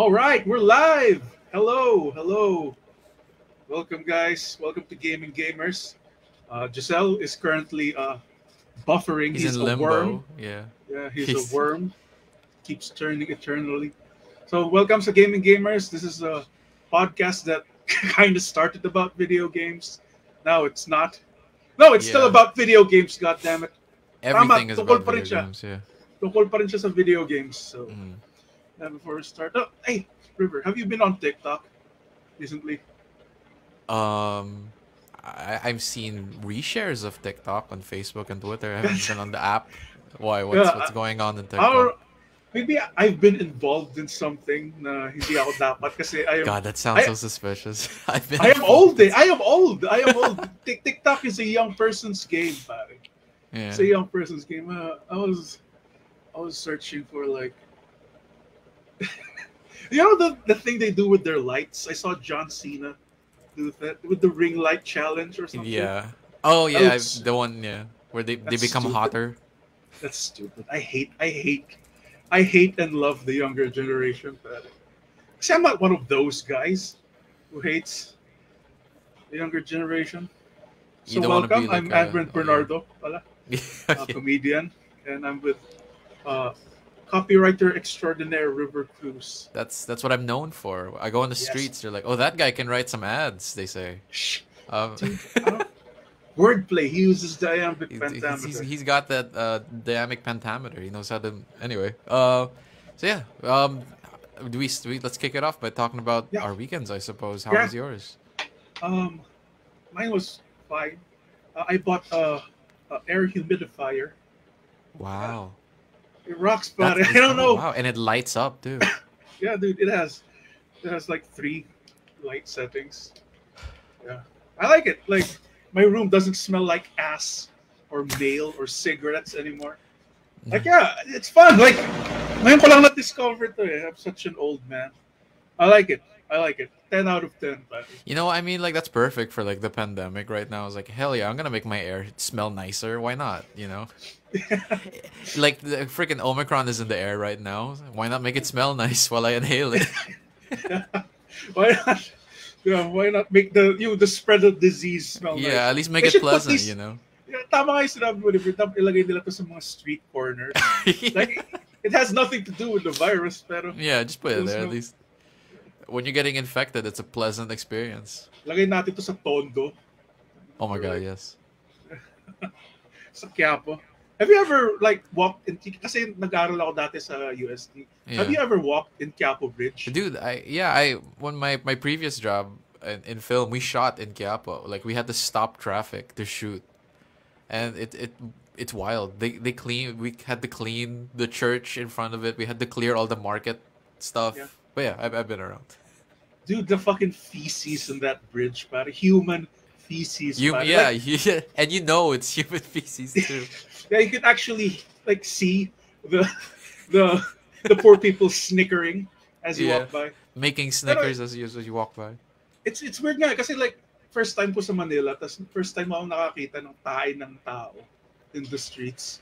All right, we're live. Hello, hello. Welcome, guys. Welcome to Gaming Gamers. Uh, Giselle is currently uh, buffering. He's, He's in a limbo. worm. Yeah. Yeah, he's, He's- a worm. Keeps turning eternally. So, welcome to Gaming Gamers. This is a podcast that kind of started about video games. Now it's not. No, it's still about video games. God damn it. Everything is tukol about video games. Yeah. Tukol pa rin siya sa video games. So, Mhm. Uh, before we start, oh, hey, River, have you been on TikTok recently? Um, I, I've seen reshares of TikTok on Facebook and Twitter. I haven't been on the app. Why? What's Yeah, what's going on in TikTok? Or maybe I've been involved in something na hindi ako dapat kasi I am God, that sounds I- so suspicious. I've been. I am old. Eh. I am old. I am old. Tik- TikTok is a young person's game, pare. Yeah. It's a young person's game. Uh, I was, I was searching for like, you know the the thing they do with their lights. I saw John Cena do that with the ring light challenge or something. Yeah. Oh yeah. The one yeah where they, they become stupid. hotter. That's stupid. I hate. I hate. I hate and love the younger generation. See, I'm not one of those guys who hates the younger generation. So don't welcome. like I'm a- Adrian oh, yeah. Bernardo, pala. a comedian, and I'm with uh, copywriter extraordinaire River Cruz. That's that's what I'm known for. I go on the Yes. streets. They're like, oh, that guy can write some ads. They say. Shh, Um, dude, Wordplay. He uses diametric He's, he's, pentameter. he's, he's got that uh, dynamic pentameter. He knows how to. Anyway, uh, so yeah, um, do we, do we let's kick it off by talking about Yeah. our weekends, I suppose. How Yeah. was yours? Um, mine was fine. Uh, I bought a, a air humidifier. Wow, It rocks, but I don't know. Wow, and it lights up too. Yeah, dude, it has it has like three light settings. Yeah, I like it. Like my room doesn't smell like ass or mail or cigarettes anymore. Like yeah, it's fun. Like ngayon ko lang na-discover to eh. I'm such an old man. I like it. I like it. Ten out of ten. But You know, I mean, like that's perfect for like the pandemic right now. It's like hell yeah, I'm gonna make my air smell nicer. Why not? You know, like the freaking Omicron is in the air right now. Why not make it smell nice while I inhale it? why not? Yeah, why not make the you the spread of disease smell nice? yeah, at least make They it pleasant. these- You know. Yeah, tama nga yung sinabi mo. Ilagay nila to sa mga street corners. Like, it has nothing to do with the virus, pero Yeah, just put it there. At least when you're getting infected, it's a pleasant experience. lagay natin to sa Tondo, Oh my god, yes. sa Quiapo. Have you ever, like, walked in, kasi nag-aaral ako dati sa UST. Have you ever walked in Quiapo Bridge? Dude, I yeah, I when my my previous job in, in film, we shot in Quiapo. Like we had to stop traffic to shoot, and it it it's wild. They they clean. We had to clean the church in front of it. We had to clear all the market stuff. Yeah. But yeah, I've, I've been around. Dude, the fucking feces in that bridge, pare. Human feces. You yeah, Like, you, and you know it's human feces too. yeah, you could actually, like, see the, the, the poor people snickering as you Yeah. walk by. Making Snickers as you as you walk by. it's it's weird nga kasi like first time ko sa Manila tas first time ako nakakita ng tayo ng tao in the streets.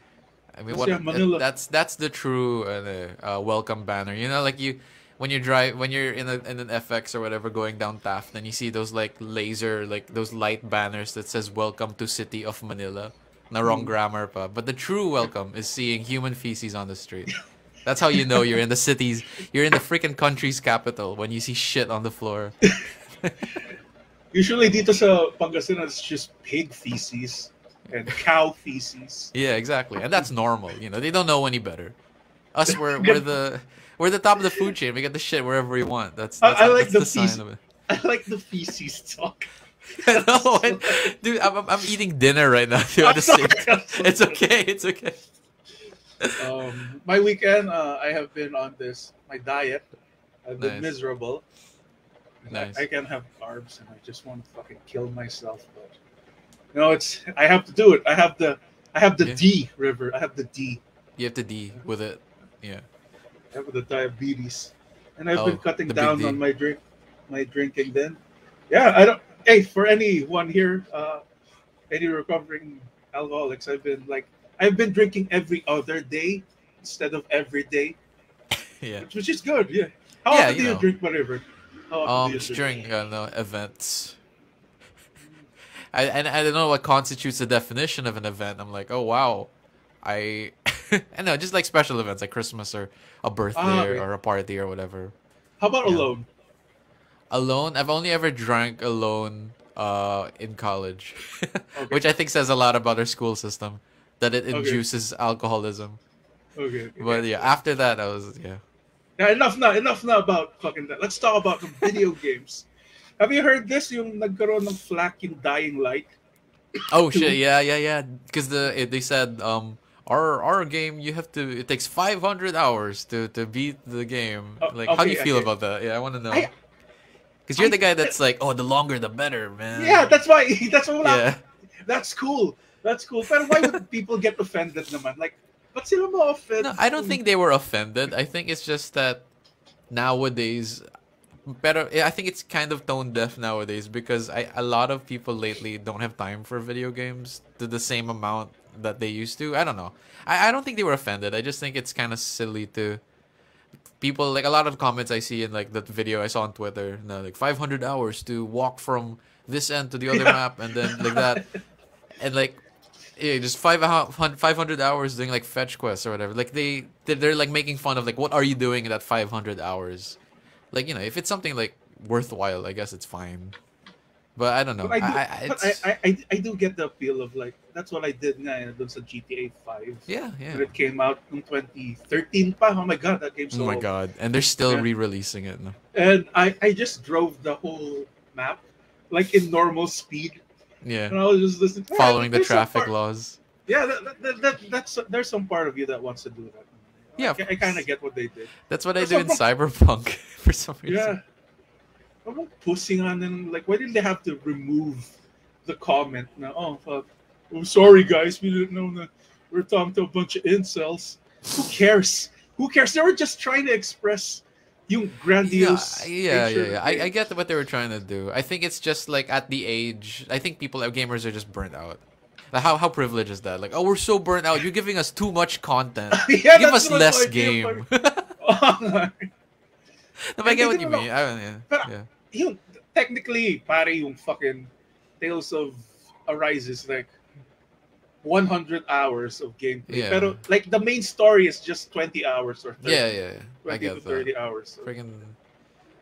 I mean, what yeah, that's that's the true uh, uh, welcome banner. You know, like you when you drive when you're in a in an FX or whatever going down Taft, and you see those like laser like those light banners that says "Welcome to City of Manila." Na wrong Mm. grammar pa, but the true welcome is seeing human feces on the street. That's how you know you're in the cities. You're in the freaking country's capital when you see shit on the floor. Usually dito sa Pangasinan it's just pig feces and cow feces. Yeah, exactly, and that's normal. You know, they don't know any better. Us, we're we're the we're at the top of the food chain. We get the shit wherever we want. That's, that's I like that's the the, sign of it. I like the feces talk. no, and- dude, I'm, I'm eating dinner right now. Dude, I'm sorry. I'm It's okay. It's okay. Um, my weekend, uh, I have been on this my diet. I've been Nice. miserable. And I- Nice. I, can have carbs, and I just want to fucking kill myself. But you know, it's I have to do it. I have the I have the Yeah. D river. I have the D. You have the D with it. Yeah. I have the diabetes, and I've Oh, been cutting down on my drink, my drinking. Then, yeah, I don't. Hey, for anyone here, uh, any recovering alcoholics, I've been like I've been drinking every other day instead of every day, Yeah. which is good. Yeah. How Yeah, often you do you know. drink whatever? Um, you drink? during uh, no, events. I and I don't know what constitutes the definition of an event. I'm like, oh wow, I, I know, just like special events like Christmas or a birthday Ah, or, a party or whatever. How about yeah. alone? Alone, I've only ever drank alone uh in college, Okay. which I think says a lot about our school system that it Okay. induces alcoholism. Okay. okay. But yeah, after that, I was yeah. Yeah, enough now. Enough now about fucking that. Let's talk about the video games. Have you heard this? Yung nagkaroon ng flack in Dying Light. Oh shit! Yeah, yeah, yeah. Because the it, they said um our our game you have to it takes 500 hours to to beat the game. Oh, like how do you feel okay. about that? Yeah, I want to know. Because you're I- the guy that's like, oh, the longer the better, man. Yeah, that's why. That's what. yeah. That's cool. That's cool. Pero why would people get offended naman? Like, ba't sila ma-offend? No, I don't think they were offended. I think it's just that nowadays, better. I think it's kind of tone deaf nowadays because I a lot of people lately don't have time for video games to the same amount that they used to. I don't know. I, I don't think they were offended. I just think it's kind of silly to people like a lot of comments I see in like that video I saw on Twitter. You know, like 500 hours to walk from this end to the other Yeah. map and then like that and like yeah, just five uh, hun- 500 hours doing like fetch quests or whatever. Like they they're, they're like making fun of like what are you doing in that 500 hours? Like you know, if it's something like worthwhile, I guess it's fine. But I don't know. But I, do, I, but I, I, I, do get the appeal of like, that's what I did nga eh, dun sa GTA 5. yeah, yeah. When it came out in 2013 pa. Oh my god, that game's so Oh my god! And they're still re-releasing it. No? And I, I just drove the whole map like in normal speed. Yeah, And I was just listening. "Yeah, following the traffic part- laws. Yeah, that, that, that, that, that's there's some part of you that wants to do that. Yeah, I, I kind of get what they did. That's what I do in Cyberpunk for some reason. Yeah. I'm pushing on them. Like, why didn't they have to remove the comment? Now, oh fuck. Oh, sorry guys, we didn't know that we're talking to a bunch of incels. Who cares? Who cares? They were just trying to express yung grandiose. Yeah, yeah, yeah. yeah. I, I get what they were trying to do. I think it's just like at the age. I think people, uh, gamers, are just burnt out. Like, how how privileged is that? Like, oh, we're so burnt out. You're giving us too much content. Yeah, Give us less game. Oh but- no, but I I get what you mean. I don't, yeah. But- yeah. Yung technically pare yung fucking Tales of Arises like 100 hours of gameplay. Yeah. Pero like the main story is just 20 hours or 30, Yeah, yeah, yeah. 20 I to get 30 that. hours. So. Freaking.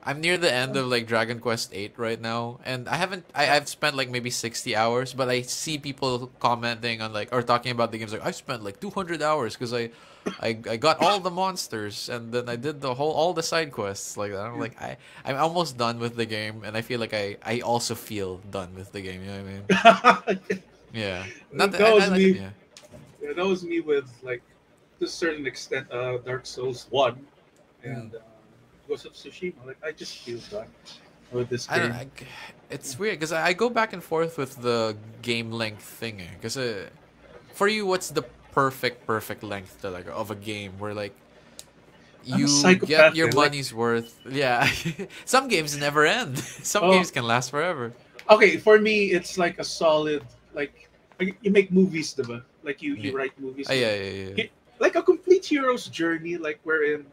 I'm near the end of like Dragon Quest 8 right now, and I haven't. I, I've spent like maybe 60 hours, but I see people commenting on like or talking about the games like I spent like 200 hours because I, I, I got all the monsters and then I did the whole all the side quests like that. I'm like I I'm almost done with the game, and I feel like I I also feel done with the game. You know what I mean? Yeah. Not That I- I was like me. yeah. Yeah, that was me with like to a certain extent uh, Dark Souls 1 and Hmm. uh, Ghost of Tsushima. Like I just feel done with this I game. I, it's weird because I, I go back and forth with the game length thing. Because uh, for you, what's the perfect perfect length to like of a game where like you get your man, like- money's worth? Yeah, some games never end. Some Oh. games can last forever. Okay, for me it's like a solid like you make movies, diba? Like you, you Yeah. write movies. Ah, yeah, yeah, yeah. Yeah. like a complete hero's journey, like wherein,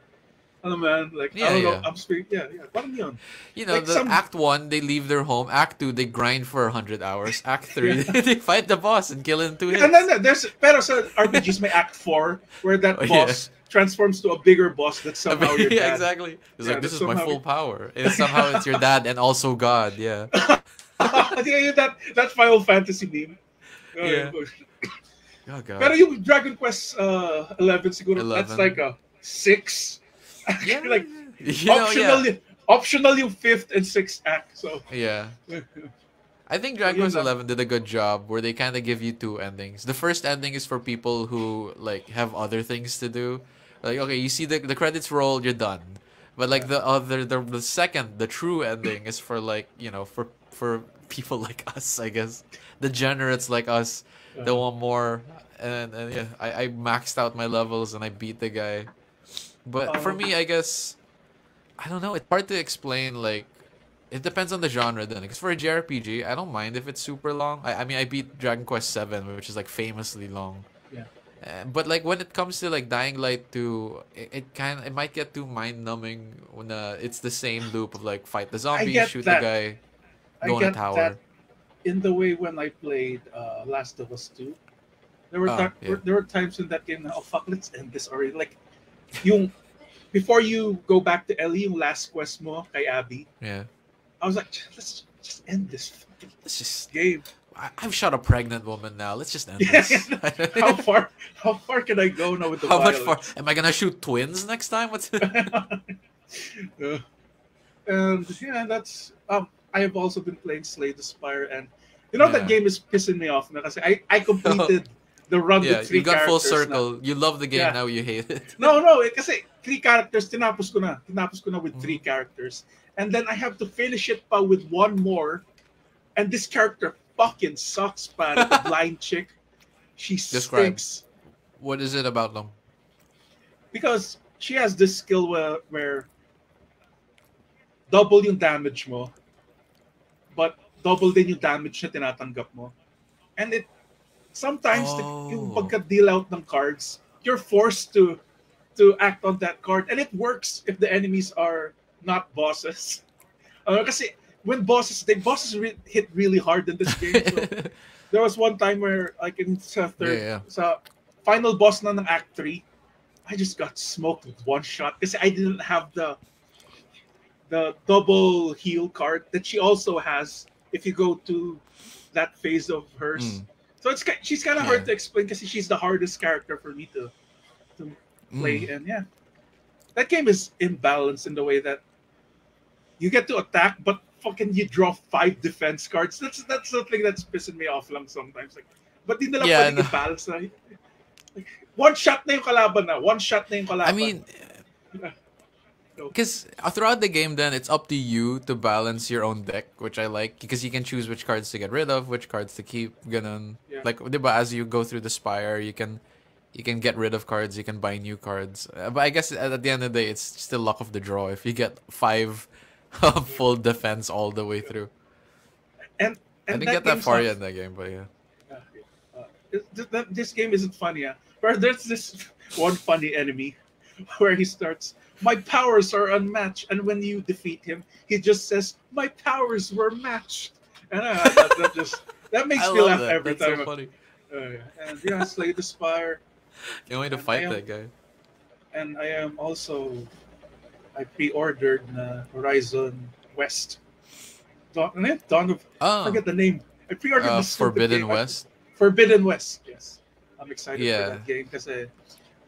ano man, like Yeah, I don't yeah. know, I'm speaking, yeah, yeah, parang yun. You know, Like the some- Act One, they leave their home. Act Two, they grind for hundred hours. Act Three, they fight the boss and kill in two hits. And then there's, pero sa RPGs may Act 4, where that Oh, yeah. boss transforms to a bigger boss that's somehow your yeah, exactly. It's Yeah, like this is my full power. And somehow it's your dad and also God. Yeah. yeah, yeah, that, that Final Fantasy meme. Uh, Yeah. Oh God. Pero yung Dragon Quest uh, 11 siguro, 11. that's like a 6. yeah. like, you know, optional, yeah. optional yung 5th and 6th act. So, Yeah. I think Dragon Quest. Eleven did a good job where they kind of give you two endings. The first ending is for people who like have other things to do. Like okay, you see the the credits roll, you're done. But like the other the the second, the true ending is for like you know for for people like us, I guess, degenerates like us that want more. And, and yeah, I, I maxed out my levels and I beat the guy. But for Um, me, I guess I don't know. It's hard to explain. Like it depends on the genre then. Because for a JRPG, I don't mind if it's super long. I, I mean, I beat Dragon Quest Seven, which is like famously long. Yeah. Uh, but like when it comes to like Dying Light 2, it, it kind of it might get too mind numbing when uh, it's the same loop of like fight the zombie, shoot that. the guy, I go in a get tower. that in the way when I played uh, Last of Us 2. There were, Ah, yeah. there were times in that game oh fuck, let's end this already. Like, yung, before you go back to Ellie, yung last quest mo kay Abby, Yeah, I was like, let's just end this let's just. game. I, I've shot a pregnant woman now. Let's just end Yeah, this. How far, how far can I go now with the How much far? Am I gonna shoot twins next time? What's Uh, and yeah, that's um. I have also been playing Slay the Spire, and you know that game is pissing me off. Kasi I I completed the run yeah, with three you got full characters na. circle. You love the game Yeah. now. You hate it. No, no, eh, kasi three characters tinapos ko na. Tinapos ko na with three Mm. characters, and then I have to finish it pa with one more, and this character fucking sucks, man. The blind chick, she Describe. stinks What is it about them? because she has this skill where, where double yung damage mo, but double din yung damage na tinatanggap mo. And it, sometimes, the, yung Oh. pagka-deal out ng cards, you're forced to to act on that card. And it works if the enemies are not bosses. Uh, kasi when bosses, the bosses re- hit really hard in this game. So there was one time where, like in sa third, Yeah, yeah. sa final boss na ng Act 3, I just got smoked with one shot because I didn't have the the double heal card that she also has if you go to that phase of hers. Mm. So it's she's kind of hard to explain because she's the hardest character for me to to play Mm. and yeah. That game is imbalanced in the way that you get to attack but fucking you draw five defense cards. That's that's the thing that's pissing me off lang sometimes. Like, but di nila Yeah, no. i-balance na. Like, one shot na yung kalaban na. One shot na yung kalaban. I mean. Because throughout the game, then it's up to you to balance your own deck, which I like because you can choose which cards to get rid of, which cards to keep. Ganun. Yeah. Like, diba, as you go through the spire, you can you can get rid of cards, you can buy new cards. Uh, but I guess at, the end of the day, it's still luck of the draw. If you get five full defense all the way through, and, I didn't get that far yet in that game, but yeah. Uh, uh, this, that- this game isn't funny. Yeah? Where there's this one funny enemy where he starts, "My powers are unmatched," and when you defeat him, he just says, "My powers were matched," and uh, that, that just that makes I me laugh that. every That's time. so funny. Uh, and yeah, Slay the Spire, Can't wait to fight am- that guy. and I am also I pre-ordered uh, Horizon West. Dawn? Dawn of I Oh, forget the name. I pre-ordered uh, the Forbidden. West. Forbidden West. Yes, I'm excited Yeah. for that game because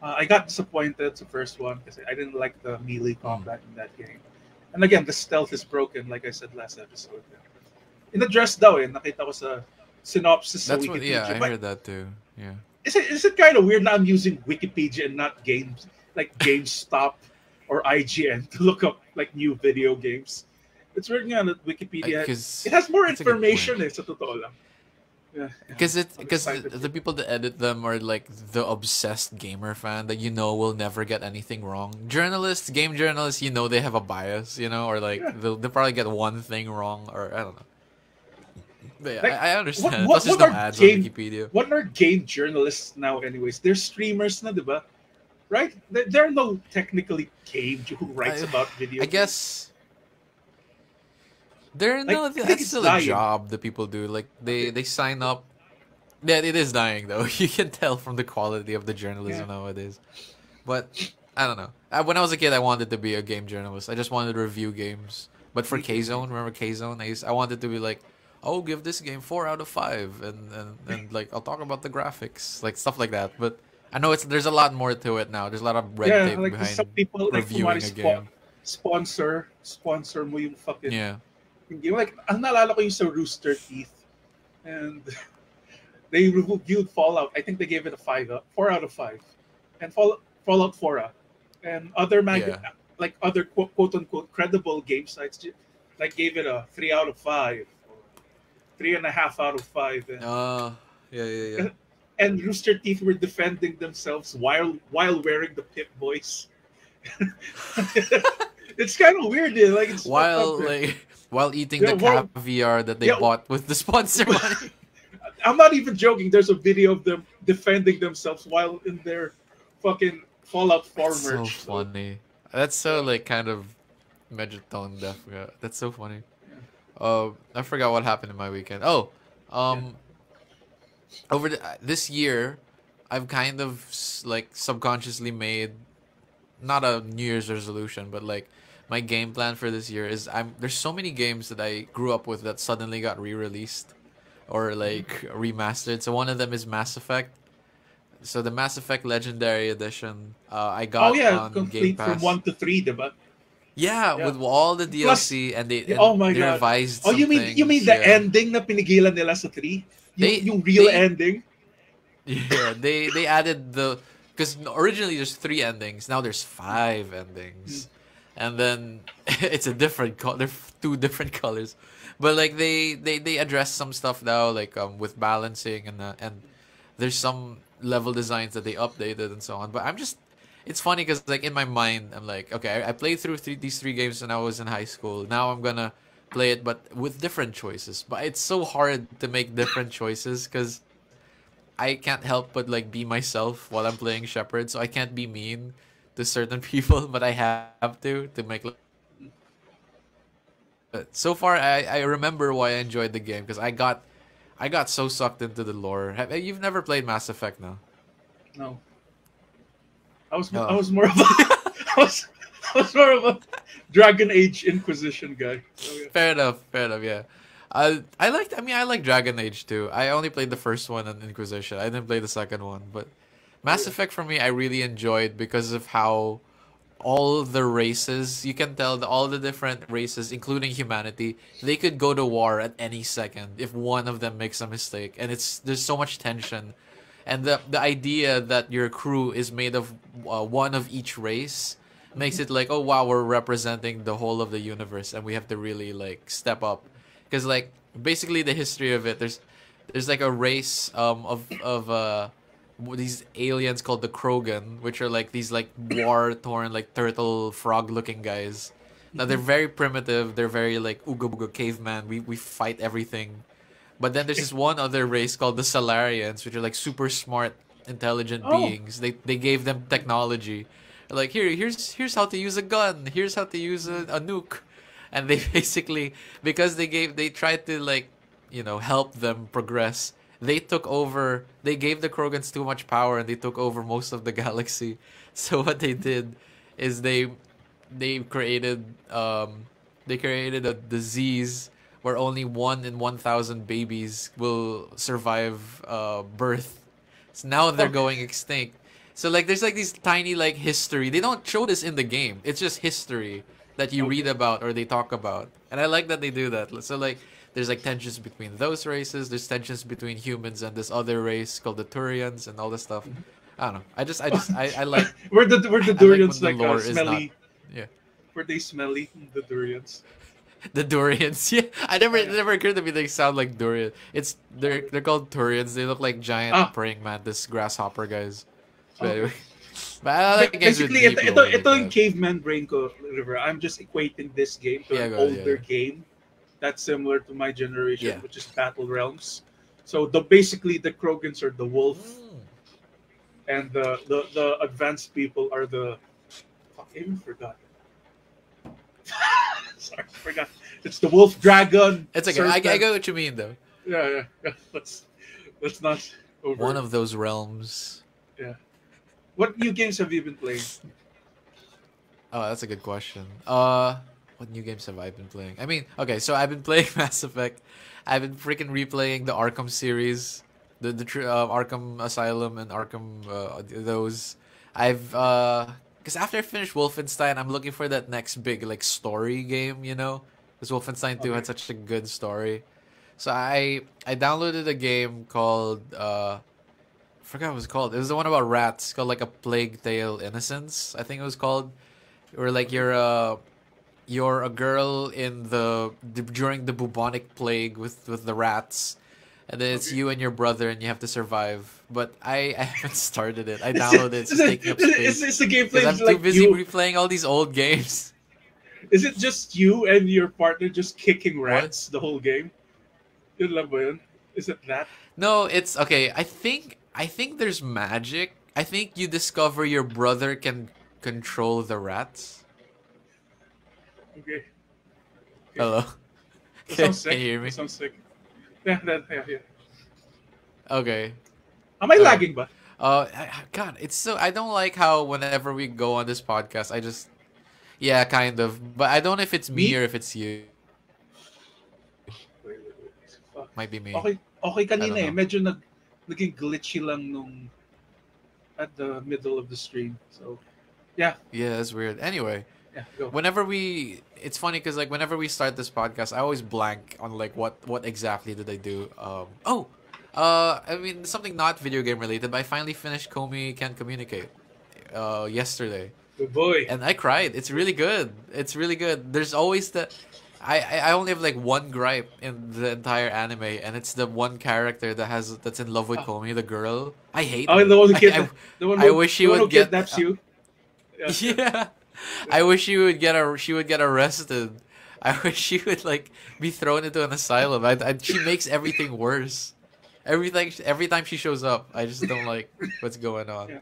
uh, I got disappointed the first one because I didn't like the melee combat in that game. And again, the stealth is broken, like I said last episode. In the dress daw eh, nakita ko sa synopsis sa That's what. Wikipedia. Yeah, I But heard that too. Yeah. is it is it kind of weird that I'm using Wikipedia and not games like GameSpot or IGN to look up like new video games? It's weird nga that Wikipedia. Because It has more That's a good information eh, sa totoo lang. Yeah, yeah. Because it because the, people that edit them are like the obsessed gamer fan that you know will never get anything wrong. Journalists, game journalists, you know they have a bias, you know, or like Yeah. they'll, they'll probably get one thing wrong, or I don't know. But yeah, Like, I, I understand. what- what no are ads game- on Wikipedia. What are game journalists now, anyways? They're streamers na? Right? There there are no technically game who writes I- about video. I games. guess they're Like, no, that's still dying. a job that people do. Like they they sign up. Yeah, it is dying though. You can tell from the quality of the journalism nowadays. But I don't know. I, when I was a kid, I wanted to be a game journalist. I just wanted to review games. But for K Zone, remember K Zone? I used, I wanted to be like, oh, give this game four out of five, and, and and like I'll talk about the graphics, like stuff like that. But I know it's there's a lot more to it now. There's a lot of red yeah, tape like behind some people like reviewing kumari a game. sponsor sponsor mo yung fucking Yeah. Game. Like, ang naalala ko yung sa Rooster Teeth. And they reviewed Fallout. I think they gave it a five, uh, four out of five. And Fall, Fallout 4, uh, and other mag- Yeah. like other quote, quote unquote credible game sites, like gave it a three out of five, three and a half out of five. And, Uh, yeah, yeah, yeah. and Rooster Teeth were defending themselves while while wearing the Pip-Boy. it's kind of weird, dude. like it's while like while eating Yeah, the while- caviar that they Yeah. bought with the sponsor money. I'm not even joking. There's a video of them defending themselves while in their fucking Fallout 4 That's so merch. So, funny. That's so like kind of tone deaf. Yeah, That's so funny. Uh, I forgot what happened in my weekend. Oh, um, over the, this year, I've kind of like subconsciously made not a New Year's resolution, but like my game plan for this year is I'm there's so many games that I grew up with that suddenly got re-released or like remastered. So one of them is Mass Effect. So the Mass Effect Legendary Edition, uh, I got oh yeah, on Game complete Pass. from one to three, diba? Yeah, Yeah. with all the DLC and they and oh my they God. revised. Oh, you mean you mean things, the yeah. ending na pinigilan nila sa three? Yung, They- yung real they- ending? Yeah, they they added the because originally there's three endings. Now there's five Hmm. endings, and then it's a different color. Two different colors, but like they they they address some stuff now, like um with balancing and uh, and there's some level designs that they updated and so on. But I'm just it's funny because like in my mind I'm like okay I, I played through three, these three games when I was in high school. Now I'm gonna play it but with different choices. But it's so hard to make different choices because I can't help but like be myself while I'm playing Shepard, so I can't be mean to certain people, but I have to to make. But so far, I I remember why I enjoyed the game because I got, I got so sucked into the lore. Have, eh, you've never played Mass Effect, no? No. I was Oh. I was more of a I was, I was more of a Dragon Age Inquisition guy. So, yeah. Fair enough. Fair enough. Yeah. I I liked. I mean, I like Dragon Age too. I only played the first one on Inquisition. I didn't play the second one, but Mass. Effect for me, I really enjoyed because of how all the races you can tell that all the different races, including humanity, they could go to war at any second if one of them makes a mistake, and it's there's so much tension. And the the idea that your crew is made of uh, one of each race makes it like oh wow we're representing the whole of the universe and we have to really like step up because like basically the history of it there's there's like a race um of of uh these aliens called the Krogan which are like these like war torn like turtle frog looking guys. Now they're mm-hmm. very primitive. They're very like ooga booga caveman. We we fight everything. But then there's this one other race called the Salarians which are like super smart intelligent Oh. beings. They they gave them technology. Like here here's here's how to use a gun. Here's how to use a, a nuke. And they basically because they gave they tried to like you know help them progress they took over they gave the krogans too much power and they took over most of the galaxy so what they did is they they created um they created a disease where only one in 1000 babies will survive uh birth so now they're going extinct so like there's like these tiny like history. They don't show this in the game. It's just history that you read about or they talk about. And I like that they do that. So like there's like tensions between those races, there's tensions between humans and this other race called the Turians and all this stuff. I don't know. I just I just I, I like Were the were the I like durians the like, uh, smelly? yeah. Were they smelly? The durians. the Durians. Yeah. I never it never occurred to me they sound like durian. It's they're they're called Turians. They look like giant Ah. praying mantis grasshopper guys. Anyway. But I like games with Basically, ito, ito, ito yung caveman brain ko, River. I'm just equating this game to Yeah, an older yeah. game that's similar to my generation, Yeah. which is Battle Realms. So the basically the Krogans are the wolf, Mm. and the, the the advanced people are the. Fuck, I even forgot. Sorry, I forgot. It's the wolf dragon. It's okay. I, I get what you mean though. Yeah, yeah, yeah. Let's let's not over. One of those realms. Yeah. What new games have you been playing? Oh, that's a good question. Uh, what new games have I been playing? I mean, okay, so I've been playing Mass Effect. I've been freaking replaying the Arkham series, the the uh, Arkham Asylum and Arkham uh, those. I've uh, because after I finished Wolfenstein, I'm looking for that next big like story game. You know, because Wolfenstein Two had such a good story. So I I downloaded a game called uh, I forgot what it was called. It was the one about rats called like a Plague Tale Innocence. I think it was called. Or like you're a you're a girl in the, the during the bubonic plague with with the rats, and then it's Okay. you and your brother and you have to survive. But I, I haven't started it. I downloaded it. It's just taking up space. is the gameplay I'm is too like busy you? replaying all these old games. Is it just you and your partner just kicking rats the whole game? Yun lang ba yun? Is it that? No, it's okay. I think I think there's magic. I think you discover your brother can control the rats. Okay. Hello. Can, sounds sick. can you hear me? That sounds sick. Yeah, that, yeah, yeah. Okay. Am I lagging ba? Uh, God, it's so I don't like how whenever we go on this podcast, I just, yeah, kind of, but I don't know if it's me, Me? or if it's you. Wait, wait, wait. Might be me. Okay, okay kanina eh. Medyo nag, naging glitchy lang nung at the middle of the stream. So, Yeah, Yeah, that's weird. Anyway, yeah, whenever we, it's funny because like whenever we start this podcast, I always blank on like what what exactly did I do. Um, oh, uh, I mean something not video game related, but I finally finished Komi Can't Communicate, uh, yesterday. Good boy. and I cried. It's really good. It's really good. There's always the, I I I only have like one gripe in the entire anime, and it's the one character that has that's in love with. Komi, the girl. I hate. Oh, her. the one who I- kid, I- the one I wish she would who get- kidnaps you. Yeah. yeah. I wish she would get a she would get arrested. I wish she would like be thrown into an asylum. I, I, she makes everything worse. Everything every time she shows up, I just don't like what's going on. Yeah.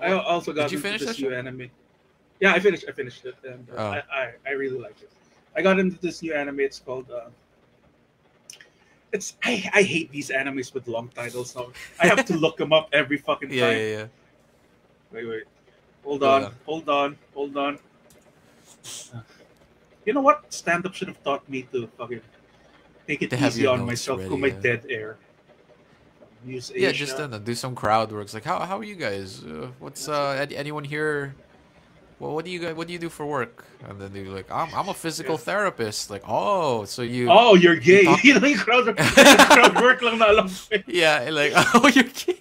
I also got Did you into finish this new anime. Yeah, I finished. I finished it, and uh, Oh. I, I I really like it. I got into this new anime. It's called. Uh, it's I, I hate these animes with long titles now. I have to look them up every fucking time. Yeah, yeah, yeah. Wait, wait. Hold on, on. hold on, hold on. You know what? Stand up should have taught me to fucking take it To easy on myself ready, my yeah. dead air. Use Yeah, Asia. just uh, do some crowd works. Like, how how are you guys? Uh, what's uh any- anyone here? Well, what do you guys? What do you do for work? And then they're like, I'm I'm a physical Yeah. therapist. Like, oh, so you? Oh, you're gay. lang crowd, crowd work lang na alam. Yeah, like oh, you're gay.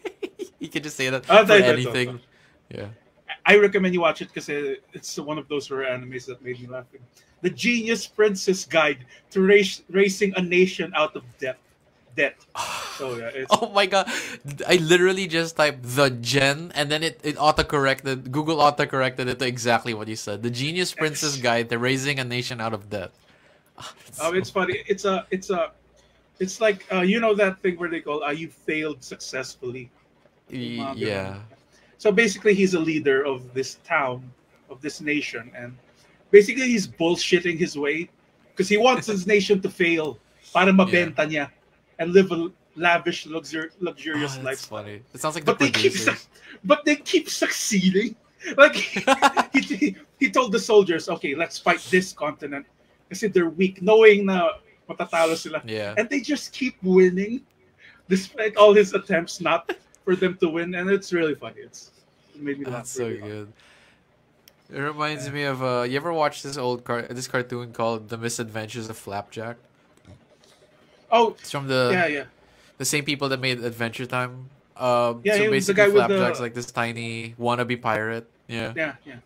you can just say that Ah, for anything. Yeah. I recommend you watch it because it's one of those rare animes that made me laughing. The Genius Prince's Guide to race, Racing a Nation Out of Debt. Debt. So yeah, it's Oh my god! I literally just typed the gen and then it, it auto corrected. Google auto corrected it to exactly what you said. The Genius Prince's Guide to Raising a Nation Out of Debt. Ah, it's Oh, so- it's funny. It's a, it's a, it's like uh, you know that thing where they call uh, you failed successfully. yeah. So basically, he's a leader of this town, of this nation, and basically he's bullshitting his way because he wants his nation to fail para mabenta niya and live a lavish, luxur- luxurious Oh, life. that's funny. It sounds like But the they keep, producers. but they keep succeeding. Like he, he, he told the soldiers, okay, let's fight this continent kasi they're weak, knowing na matatalo sila. yeah. And they just keep winning despite all his attempts not for them to win. And it's really funny. It's, it made me laugh. That's so really hard. good. It reminds me of uh you ever watch this old car this cartoon called The Misadventures of Flapjack? Oh, It's from the yeah, yeah. the same people that made Adventure Time. Um Yeah, so basically guy with the- Flapjack's like this tiny wannabe pirate. Yeah. Yeah, yeah.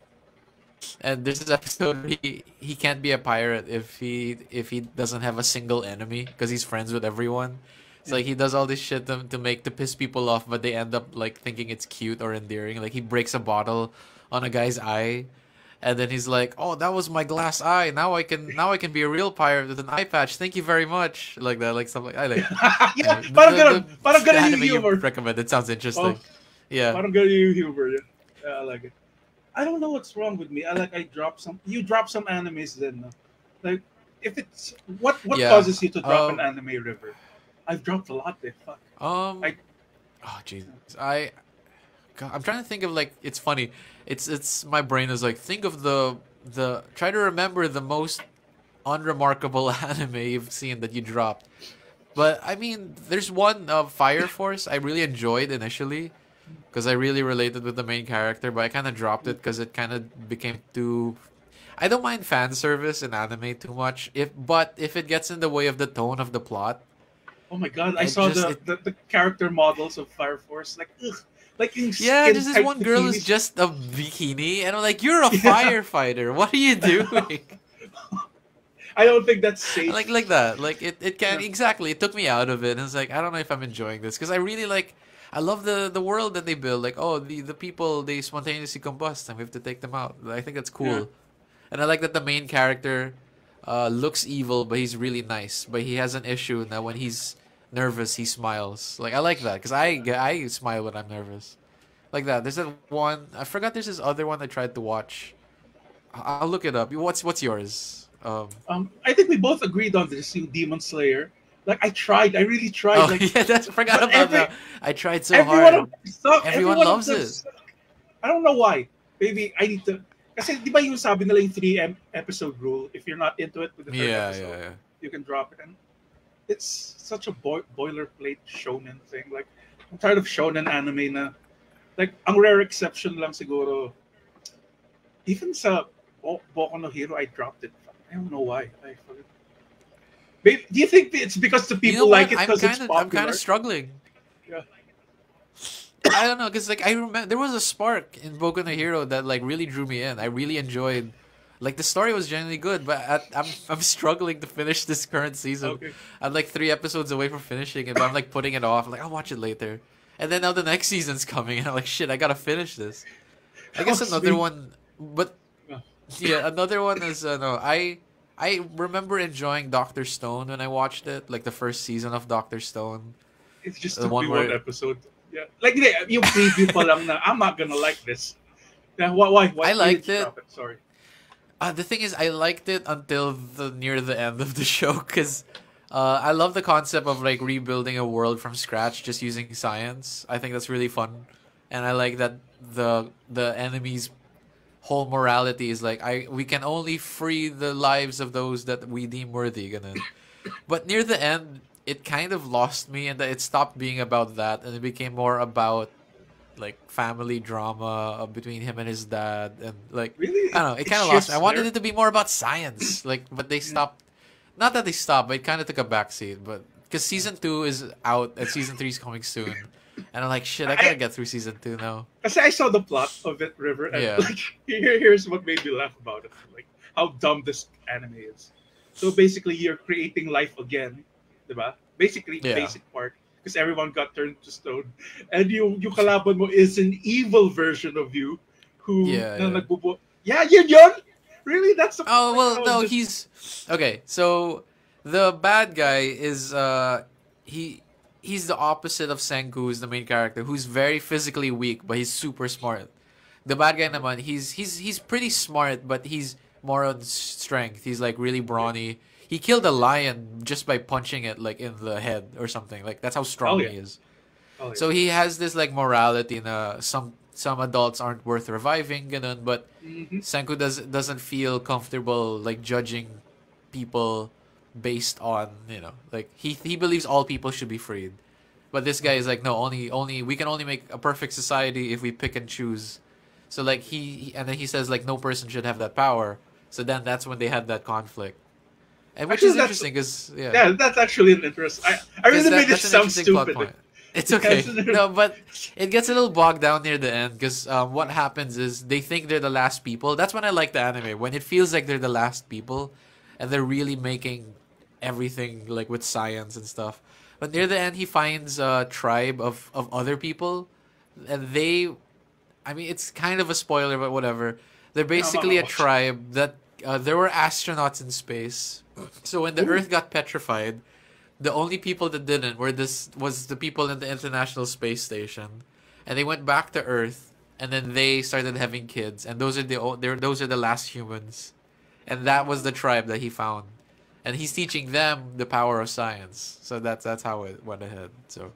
And this episode where he he can't be a pirate if he if he doesn't have a single enemy because he's friends with everyone. It's like he does all this shit to, to make to piss people off, but they end up like thinking it's cute or endearing. Like he breaks a bottle on a guy's eye, and then he's like, "Oh, that was my glass eye. Now I can now I can be a real pirate with an eye patch. Thank you very much." Like that, like something. I like. yeah, the- parang the- ganun. Parang ganun yung you humor. recommend. It sounds interesting. Oh, yeah. Parang ganun yung humor. Yeah. yeah, I like it. I don't know what's wrong with me. I like I drop some. You drop some animes then. No? Like if it's what what Yeah, causes you to drop an um, anime river? I've dropped a lot. There. Fuck. Um. I- oh Jesus! I. God, I'm trying to think of like it's funny. It's it's my brain is like think of the the try to remember the most unremarkable anime you've seen that you dropped. But I mean, there's one uh, Fire Force I really enjoyed initially because I really related with the main character, but I kind of dropped it because it kind of became too. I don't mind fan service in anime too much, if but if it gets in the way of the tone of the plot, Oh my god! I saw just- the, it- the the character models of Fire Force. Like ugh, like in Yeah, there's this tight one girl who's bikinis. just a bikini, and I'm like, "You're a Yeah. firefighter. What are you doing?" I don't think that's safe. like, like that. Like it, it can Yeah. exactly. It took me out of it, and it's like I don't know if I'm enjoying this because I really like. I love the the world that they build. Like, oh, the the people they spontaneously combust, and we have to take them out. I think that's cool, Yeah. and I like that the main character, uh, looks evil, but he's really nice. But he has an issue that when he's nervous, he smiles. Like I like that because I I smile when I'm nervous, like that. There's that one. I forgot. There's this other one I tried to watch. I'll look it up. What's what's yours? Um, Um, I think we both agreed on this new Demon Slayer. Like I tried, I really tried. oh like yeah, that's forgot about every- that. I tried so everyone hard. of them suck. Everyone Everyone loves it. suck. I don't know why. Maybe I need to. Kasi di ba yung sabi nila yung 3 em- episode rule, if you're not into it with the third Yeah, episode, yeah, yeah. you can drop it. And it's such a boi- boilerplate shonen thing. Like, I'm tired of shonen anime na, like, ang rare exception lang siguro, even sa Bo- Boku no Hero, I dropped it. I don't know why. I forget. Maybe, do you think it's because the You people know like it because it's popular? I'm kind of struggling. Yeah. I don't know, cause like I remember there was a spark in Boku no Hero that like really drew me in. I really enjoyed, like the story was genuinely good, but I, I'm I'm struggling to finish this current season. Okay. I'm like three episodes away from finishing it, but I'm like putting it off. I'm like I'll watch it later, and then now the next season's coming, and I'm like shit, I gotta finish this. I guess Oh, another sweet. one, but Yeah. another one is uh, no. I I remember enjoying Doctor Stone when I watched it, like the first season of Doctor Stone. It's just The one one episode. Yeah. Like, yung preview pa lang na, I'm not gonna like this. Yeah, why? Why? why I liked you it. Sorry. Uh, the thing is, I liked it until the near the end of the show because uh, I love the concept of like rebuilding a world from scratch just using science. I think that's really fun, and I like that the the enemy's whole morality is like I we can only free the lives of those that we deem worthy. Ganun. But near the end, it kind of lost me, and it stopped being about that, and it became more about like family drama uh, between him and his dad, and like Really? I don't know. It kind of lost. me. I wanted it to be more about science, like, but they stopped. Not that they stopped, but it kind of took a backseat. But because season two is out and season three is coming soon, and I'm like, shit, I gotta I- get through season two now. Kasi I saw the plot of it, River, and Yeah. like here, here's what made me laugh about it. Like how dumb this anime is. So basically, you're creating life again, diba? Basically, Yeah. basic part. Because everyone got turned to stone, and you yung kalaban mo is an evil version of you, who Yeah, na yeah. nagbubu- Yeah, yun yun. Really, that's the Oh well, no, this- he's okay. So the bad guy is uh he he's the opposite of Senku, who's the main character, who's very physically weak, but he's super smart. The bad guy naman, he's he's he's pretty smart, but he's more on strength. He's like really brawny. He killed a lion just by punching it like in the head or something. Like that's how strong Oh, yeah. he is. Oh, yeah. So he has this like morality na some some adults aren't worth reviving, ganun, but Mhm. Senku does doesn't feel comfortable like judging people based on you know like he he believes all people should be freed, but this guy is like no only only we can only make a perfect society if we pick and choose. So like he, he and then he says like no person should have that power. So then that's when they had that conflict, and which Actually, is interesting because yeah. yeah, that's actually an interest. I, I really that- made it sound interesting plot stupid. point. It's okay. No, but it gets a little bogged down near the end because um, what happens is they think they're the last people. That's when I like the anime when it feels like they're the last people, and they're really making everything like with science and stuff. But near the end, he finds a tribe of of other people, and they, I mean, it's kind of a spoiler, but whatever. They're basically a tribe that uh, there were astronauts in space. So when the Ooh. Earth got petrified, the only people that didn't were this was the people in the International Space Station, and they went back to Earth, and then they started having kids, and those are the they're, those are the last humans, and that was the tribe that he found, and he's teaching them the power of science. So that's that's how it went ahead. So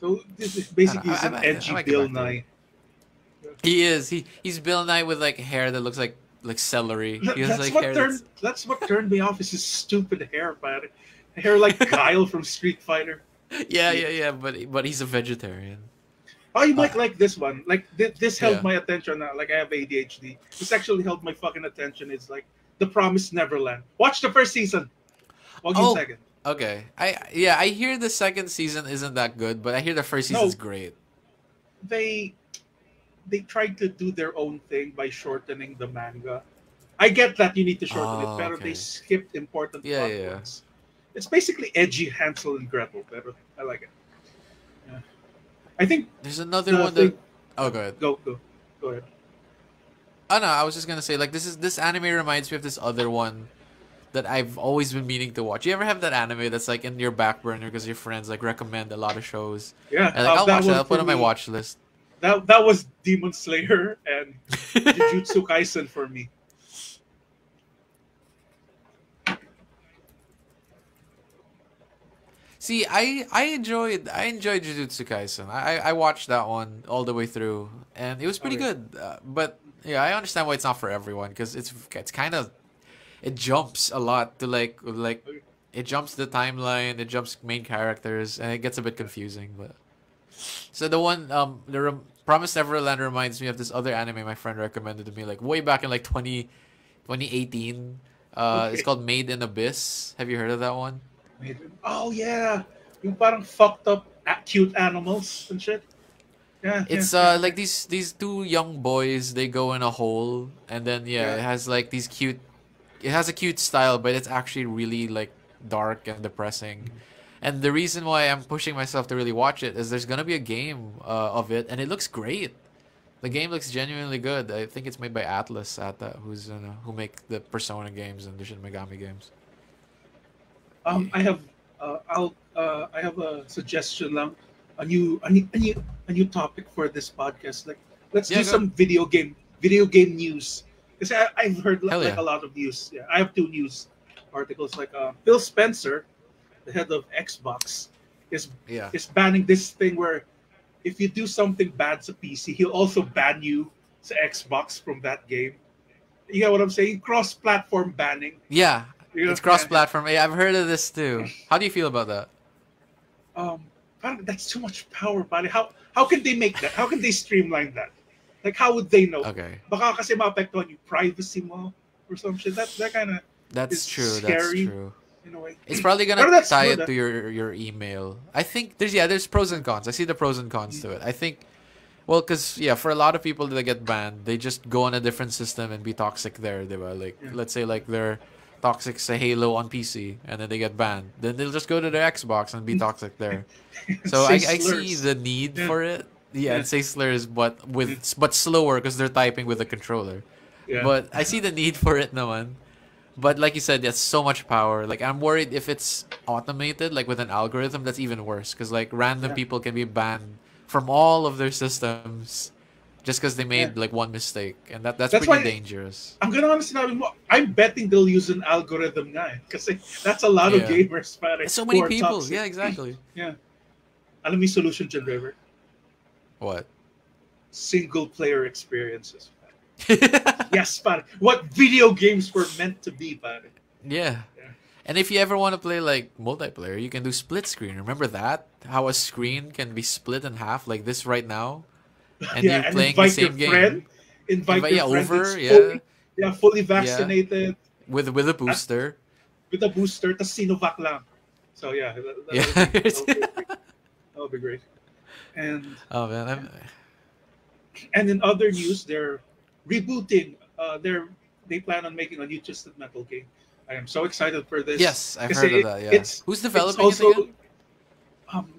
So this is basically I- he's I an edgy Bill back to it. Nye. he is he he's Bill Nye with like hair that looks like like celery. He has that's like what hair turned that's, that's what turned me off is his stupid hair, man. Hair like Guile from Street Fighter. yeah yeah yeah, but but he's a vegetarian. Oh, you might like this one. Like thi- this held Yeah. my attention. uh, Like I have ADHD. This actually held my fucking attention. It's like The Promised Neverland. Watch the first season. Yung Oh. second. Okay, I yeah I hear the second season isn't that good, but I hear the first No. season's great. They they tried to do their own thing by shortening the manga. I get that you need to shorten Oh, it, but okay. they skipped important Yeah, plot yeah, points. It's basically edgy Hansel and Gretel, but I like it. Yeah. I think There's another the one thing- that oh go ahead. go go go ahead. Oh no, I was just gonna say like this is this anime reminds me of this other one that I've always been meaning to watch. You ever have that anime that's like in your back burner because your friends like recommend a lot of shows? Yeah, And like, uh, I'll watch it. I'll put it on my watch list. That that was Demon Slayer and Jujutsu Kaisen for me. See, I I enjoyed I enjoyed Jujutsu Kaisen. I I- watched that one all the way through, and it was pretty Okay. good. Uh, but yeah, I understand why it's not for everyone because it's it's kind of it jumps a lot to like like it jumps the timeline, it jumps main characters, and it gets a bit confusing. But so the one um the rem- Promised Neverland reminds me of this other anime my friend recommended to me like way back in like 20, 2018. Uh, it's called Made in Abyss. Have you heard of that one? Oh yeah, yung parang fucked up, cute animals and shit. Yeah, It's yeah, uh like these these two young boys they go in a hole and then yeah, Yeah. it has like these cute it has a cute style but it's actually really like dark and depressing. And the reason why I'm pushing myself to really watch it is there's gonna be a game uh, of it and it looks great. The game looks genuinely good. I think it's made by Atlus Ata, who's uh, who make the Persona games and the Shin Megami games. Um, I have, uh, I'll, uh, I have a suggestion lang, a new, a new, a new, a new topic for this podcast. Like, let's Yeah, do some video game, video game news. Because I, I've heard Hell like yeah. a lot of news. Yeah, I have two news articles. Like, uh, Phil Spencer, the head of Xbox, is Yeah. is banning this thing where if you do something bad to PC, he'll also ban you to Xbox from that game. You get what I'm saying? Cross-platform banning. Yeah. You know? It's cross platform. Yeah, I've heard of this too. How do you feel about that? um that's too much power buddy how how can they make that how can they streamline that like how would they know Okay. baka kasi maapektuhan yung privacy mo or some shit that that kind of That's true. scary. That's true. In a way It's probably gonna tie it to your your email. I think there's yeah, there's pros and cons. I see the pros and cons to it. I think, well, because yeah, for a lot of people that get banned, they just go on a different system and be toxic there. They were like, Yeah. let's say like they're toxic say Halo on PC, and then they get banned. Then they'll just go to their Xbox and be toxic there. So I, I see the need Yeah. for it. Yeah, Yeah. and say slurs, but with but slower because they're typing with a controller. yeah. But I see the need for it, naman. But like you said, that's so much power. Like I'm worried if it's automated, like with an algorithm, that's even worse. Because like random Yeah. people can be banned from all of their systems just because they made Yeah. like one mistake, and that that's, That's pretty dangerous. nga sinabi mo I'm betting they'll use an algorithm nga because that's a lot of gamers pare, so many people. toxic. Yeah, exactly. yeah, alam solution driver what? single player experiences yes pare what video games were meant to be pare yeah. Yeah. And if you ever want to play like multiplayer, you can do split screen. Remember that? How a screen can be split in half like this right now? And yeah, you're and playing the same your game. friend invite, Invite- yeah, your friend over, yeah. fully, yeah fully vaccinated With with a booster. with a booster, tas Sinovac lang. So yeah, that, that Yeah. would be, that would be great. That would be great. And Oh man, I'm, and in other news, they're rebooting. Uh, they're they plan on making a new Twisted Metal game. I am so excited for this. yes, I've heard of that. Yeah. it's- Who's It's developing also, it um,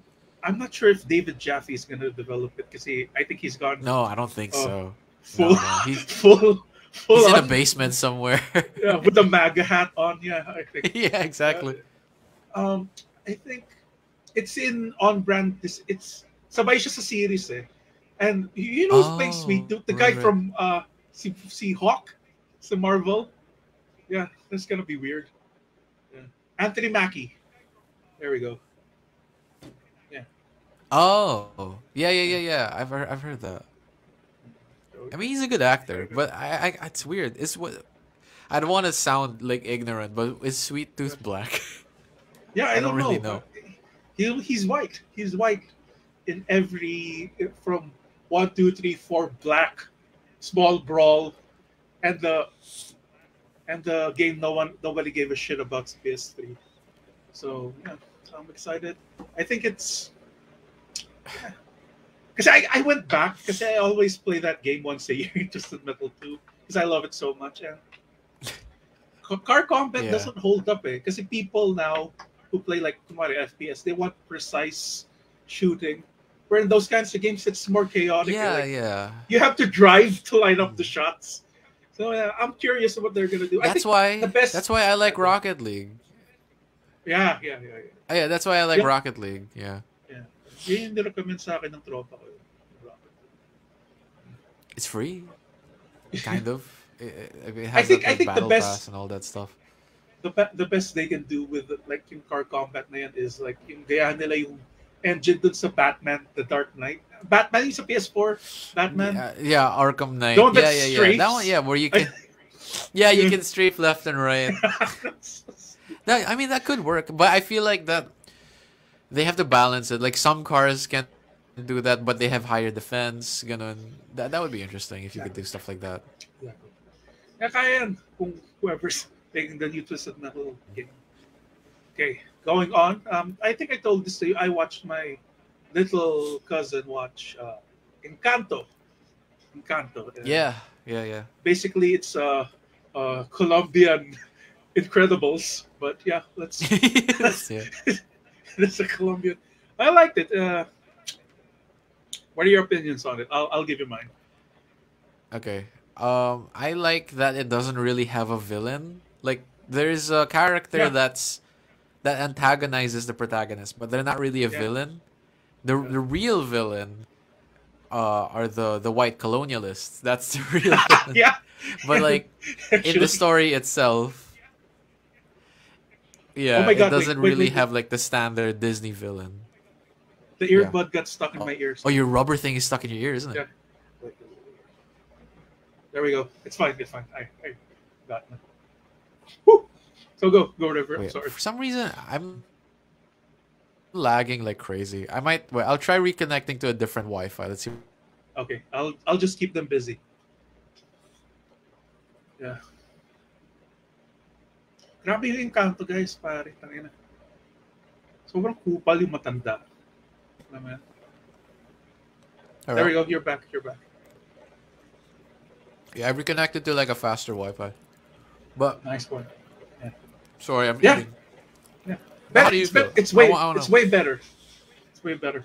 I'm not sure if David Jaffe is going to develop it because he, I think he's gone No, I don't think Oh, so. full, no, he- full, full He's in a basement somewhere. yeah, with the MAGA hat on. Yeah, I think. yeah, exactly. Um, I think it's in on brand. This it's sabay siya sa series eh. And you know who's Oh, Sweet Tooth? The right, guy right. from uh si, si Hawk, si Marvel. Yeah, that's gonna be weird. Yeah. Anthony Mackie. There we go. Yeah. Oh, yeah, yeah, yeah, yeah. I've heard, I've heard that. I mean, he's a good actor, but I, I it's weird. It's what I don't want to sound like ignorant, but is Sweet Tooth black? Yeah, I, I don't don't, really know. know. He, he's white. He's white in every from one, two, three, four black, small brawl, and the and the game no one nobody gave a shit about PS3. So yeah, I'm excited. I think it's because I, I went back because I always play that game once a year, Twisted Metal 2, because I love it so much. And car combat Yeah. doesn't hold up eh. Because people now who play like kumari FPS, they want precise shooting. Where in those kinds of games, it's more chaotic. yeah, like, yeah. You have to drive to line up the shots. So yeah, I'm curious what they're gonna do. I That's why. the best- That's why I like Rocket League. yeah, yeah, yeah, yeah. Oh, yeah, that's why I like Yeah. Rocket League. Yeah, yeah. Yun yung nirecommend sa akin ng tropa ko. it's free, kind of. It, it it I has think- that, I like, think the battle best- pass and all that stuff. The, the best they can do with like yung car combat na yan is like yung gaya nila yung engine dun sa Batman The Dark Knight. Batman yung sa PS4, Batman. Yeah, yeah, Arkham Knight. One Yeah, yeah, yeah. That one, yeah, where you can. Yeah, you can strafe left and right. That, I mean, that could work, but I feel like that they have to balance it. Like some cars can do that, but they have higher defense. Gonna that that would be interesting if you could do stuff like that. Kaya kaya yan kung whoever's taking the new twisted metal game. Okay, going on. Um, I think I told this to you. I watched my little cousin watch uh, Encanto. Encanto. Yeah, yeah, yeah. Basically, it's a uh, uh, Colombian Incredibles, but yeah, let's. yeah. it's a Colombian. I liked it. Uh, what are your opinions on it? I'll, I'll give you mine. Okay. Um, I like that it doesn't really have a villain. Like there's a character Yeah. that's that antagonizes the protagonist, but they're not really a Yeah. villain. The the real villain uh are the the white colonialists. That's the real villain. yeah. But like in the story itself yeah, Oh my God, it doesn't wait, wait, really wait, have like the standard Disney villain. the yeah. earbud got stuck in my ears. Oh, your rubber thing is stuck in your ear, isn't it? Yeah. There we go. It's fine. It's fine. I, I got it. Woo! So go, go whatever. I'm Wait, sorry. For some reason, I'm lagging like crazy. I might. Wait, I'll try reconnecting to a different Wi-Fi. Let's see. Okay, I'll I'll just keep them busy. Yeah. Grabe yung Encanto, guys, pare. Tangina. Sobrang kupal yung matanda. Alam mo yan? There we go. You're back. You're back. Yeah, I reconnected to like a faster Wi-Fi. But Nice one. Sorry, I'm Yeah. eating. Yeah. How do you it's, feel? it's way I I it's way better. It's way better.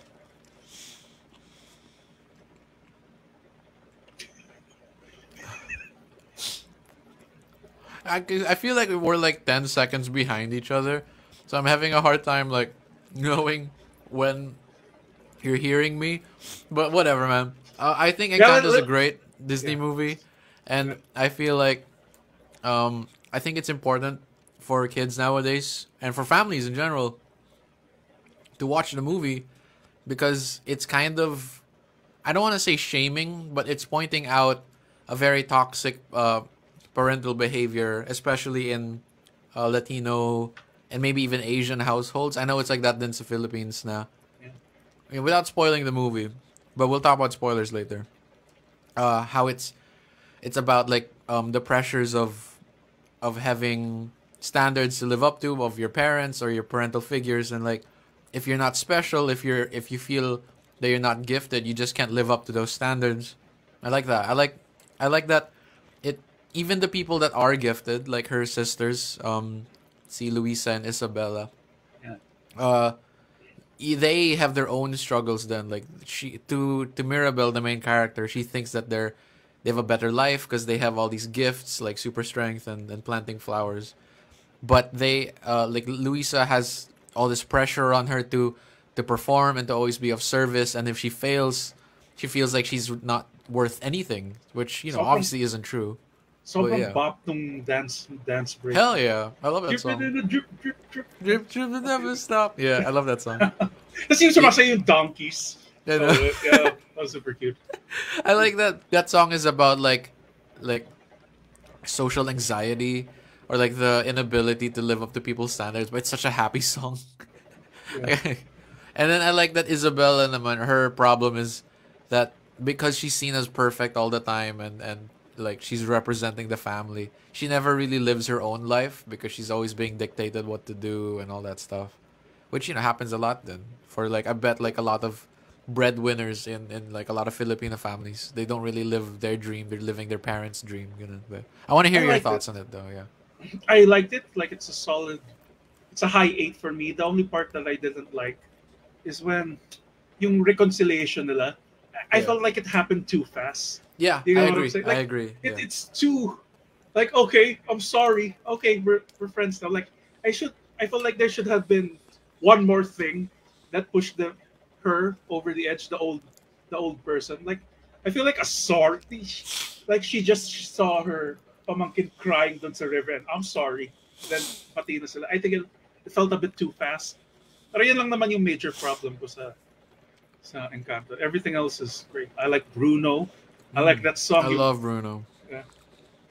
I, I feel like we're like ten seconds behind each other, so I'm having a hard time like knowing when you're hearing me. But whatever, man. Uh, I think Yeah, let- Encanto's a great Disney Yeah. movie, and I feel like um, I think it's important for kids nowadays and for families in general to watch the movie because it's kind of I don't want to say shaming, but it's pointing out a very toxic uh, parental behavior, especially in uh, Latino and maybe even Asian households. I know it's like that in the Philippines now. Yeah. I mean, without spoiling the movie, but we'll talk about spoilers later. Uh, how it's it's about like um, the pressures of of having standards to live up to of your parents or your parental figures. And like if you're not special if you're if you feel that you're not gifted you just can't live up to those standards. I like that. I like i like that it even the people that are gifted like her sisters um see luisa and isabella Yeah. uh they have their own struggles then. Like she to to mirabel the main character she thinks that they're they have a better life because they have all these gifts like super strength and, and planting flowers but they uh like luisa has all this pressure on her to to perform and to always be of service and if she fails she feels like she's not worth anything which you know Sobrang- obviously isn't true Sobrang yeah. bop nung dance dance break. hell yeah i love that song it in a drip, drip, drip. drip drip never stop yeah i love that song Tapos yung sumasayo yung donkeys. Yeah, no. yeah, that was super cute. I like that that song is about like like social anxiety or like the inability to live up to people's standards, but it's such a happy song. and then I like that Isabella naman, her problem is that because she's seen as perfect all the time and and like she's representing the family, she never really lives her own life because she's always being dictated what to do and all that stuff. Which you know happens a lot then. For like I bet like a lot of breadwinners in, in like a lot of Filipino families. They don't really live their dream. They're living their parents' dream. Ganun. But I want to hear I your like thoughts on it though. Yeah. I liked it. Like it's a solid. It's a high eight for me. The only part that I didn't like is when yung reconciliation nila. I- I Yeah. felt like it happened too fast. Yeah, You know I what I'm agree. saying? I Like, agree. It, yeah. It's too, like, okay, I'm sorry. Okay, we're, we're friends now. Like, I should, I feel like there should have been one more thing that pushed the her over the edge. The old, the old person. Like, I feel like a sorry. Like she just saw her pamangkin crying dun sa river and I'm sorry. Then pati na sila. I think it, it felt a bit too fast. Pero yan lang naman yung major problem ko sa sa Encanto. Everything else is great. I like Bruno. I like that song. Mm. I you- love Bruno.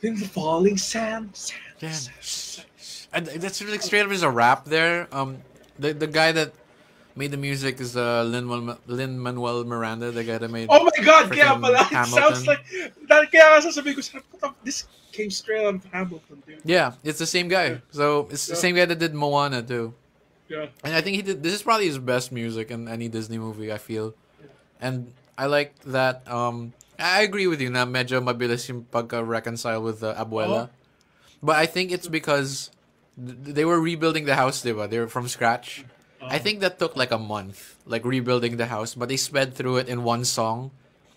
in the falling sand. sand, Yeah. sand, sand. And that's like straight up is a rap there. Um, the the guy that made the music is uh Lin Lin Manuel Miranda, the guy that made. Oh my God! Kaya pala, it sounds like that. Kaya sasabihin ko, "Sarap, puta, this came straight out of Hamilton, dude. Yeah, it's the same guy. So it's the same guy that did Moana too. Yeah. And I think he did. This is probably his best music in any Disney movie. I feel, and I like that. Um, I agree with you. Na medyo mabilis yung pagka reconcile with the abuela, but I think it's because they were rebuilding the house. Diba? They were from scratch. I think that took like a month, like rebuilding the house, but they sped through it in one song.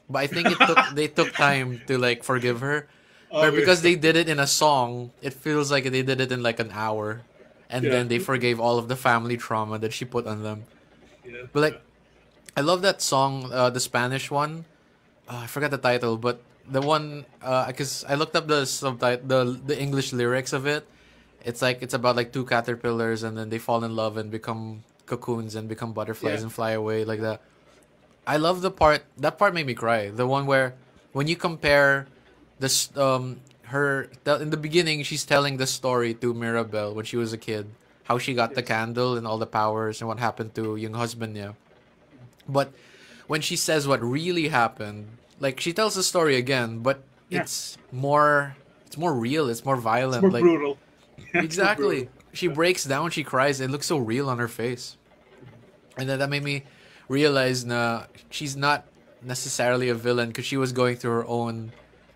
But I think it took they took time to like forgive her. But because they did it in a song, it feels like they did it in like an hour. And Yeah. then they forgave all of the family trauma that she put on them. Yeah. But like, I love that song, uh, the Spanish one. Uh, I forgot the title, but the one because I looked up the subtitle, the the English lyrics of it. It's like it's about like two caterpillars, and then they fall in love and become cocoons and become butterflies Yeah. and fly away like that. I love the part. That part made me cry. The one where when you compare this um her in the beginning she's telling the story to Mirabel when she was a kid how she got the candle and all the powers and what happened to young husband niya but when she says what really happened like she tells the story again but Yeah. it's more it's more real it's more It's violent more like brutal. Yeah, it's exactly brutal. she breaks down she cries it looks so real on her face and then that made me realize na she's not necessarily a villain because she was going through her own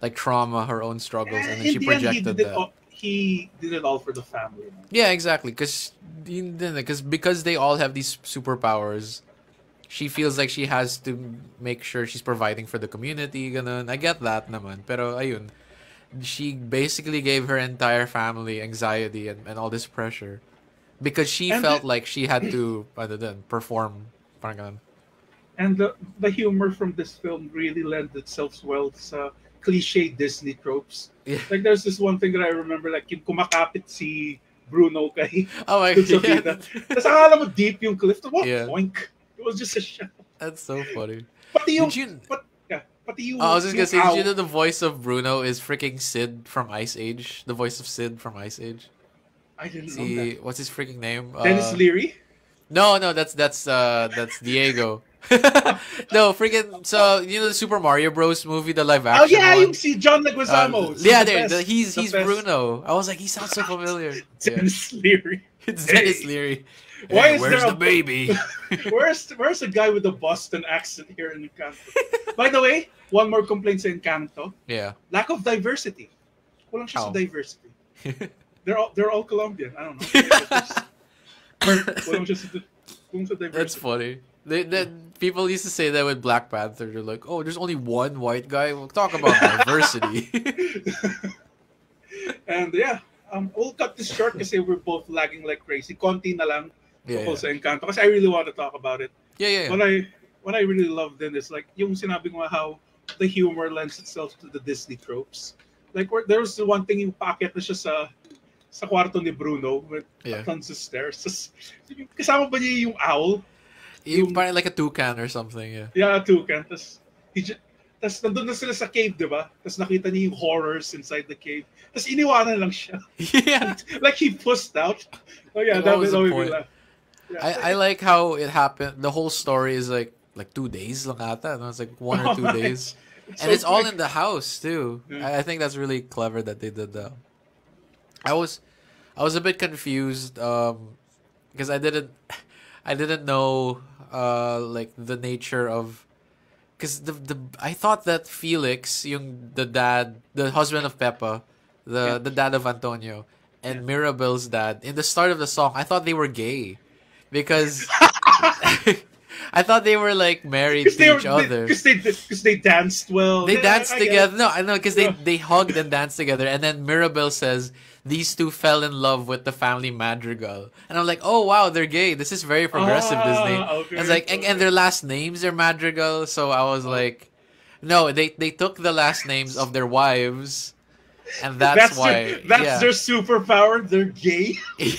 like trauma her own struggles and then she the end, he projected did it that all, he did it all for the family. yeah exactly because because because they all have these superpowers she feels like she has to make sure she's providing for the community ganun. I get that naman pero ayun she basically gave her entire family anxiety and, and all this pressure because she And felt the- like she had to ano than perform parang. And the, the humor from this film really lends itself well sa cliche Disney tropes. Yeah. Like there's this one thing that I remember, like yung kumakapit si Bruno kay oh my dun sa god bida. Tapos akala mo deep yung cliff. What Yeah. boink? It was just a shot. that's so funny Pati yung, Did you- pat, yeah, pati yung, Oh, I was just gonna say, did you know the voice of Bruno is freaking Sid from Ice Age? The voice of Sid from Ice Age. I didn't know See, what's his freaking name? Denis Uh, Leary? No, no, that's that's uh that's Diego. No, freaking. So you know the Super Mario Bros. movie, the live action. Oh action yeah, one. yung si John Leguizamo. Um, yeah, the there. the- he's the he's best. Bruno. I was like, he sounds so familiar. Yeah. Denis Leary. It's Denis Hey. Leary. Why is where's there the a- baby? where's where's the guy with the Boston accent here in Encanto? By the way, one more complaint sa Encanto: yeah. lack of diversity. Walang siya sa diversity. They're all they're all Colombian. I don't know. Walang siya sa, sa diversity. That's funny. They, they, people used to say that with Black Panther. They're like, oh, there's only one white guy. We'll talk about diversity. And yeah, um, we'll cut this short kasi we're both lagging like crazy. Konti na lang yeah, yeah. sa Encanto kasi I really want to talk about it. Yeah, yeah, yeah. What I what I really love then is like yung sinabi mo how the humor lends itself to the Disney tropes. Like where there was the one thing yung packet na siya sa sa kwarto ni Bruno with Yeah. tons of stairs. Kasama ba niya yung owl? Yung- probably like a toucan or something. Yeah. Yeah, toucan. Tapos, tas nandun na sila sa cave, di ba? Tapos nakita niya yung horrors inside the cave. Tapos iniwanan lang siya. yeah. like he pushed out. Oh yeah, that was the point? Yeah. I, I like how it happened. The whole story is like like two days lang ata. No? It's like one or two Oh, days. It's and so it's all in the house too. Yeah. I, I think that's really clever that they did that. I was, I was a bit confused um, because I didn't, I didn't know uh like the nature of, because the the I thought that Felix, yung the dad, the husband of Pepa, the Yeah. the dad of Antonio, and Mirabel's dad in the start of the song, I thought they were gay, because. I thought they were like married they, to were- each other. because they, because they danced well. They danced I- I together. No, I know because they Yeah. they hugged and danced together, and then Mirabel says these two fell in love with the family madrigal, and I'm like, oh wow, they're gay. This is very progressive Ah, Disney. okay, And like, and, okay. and their last names are madrigal, so I was like, no, they they took the last names of their wives, and that's, why. their, that's yeah. their superpower. They're gay.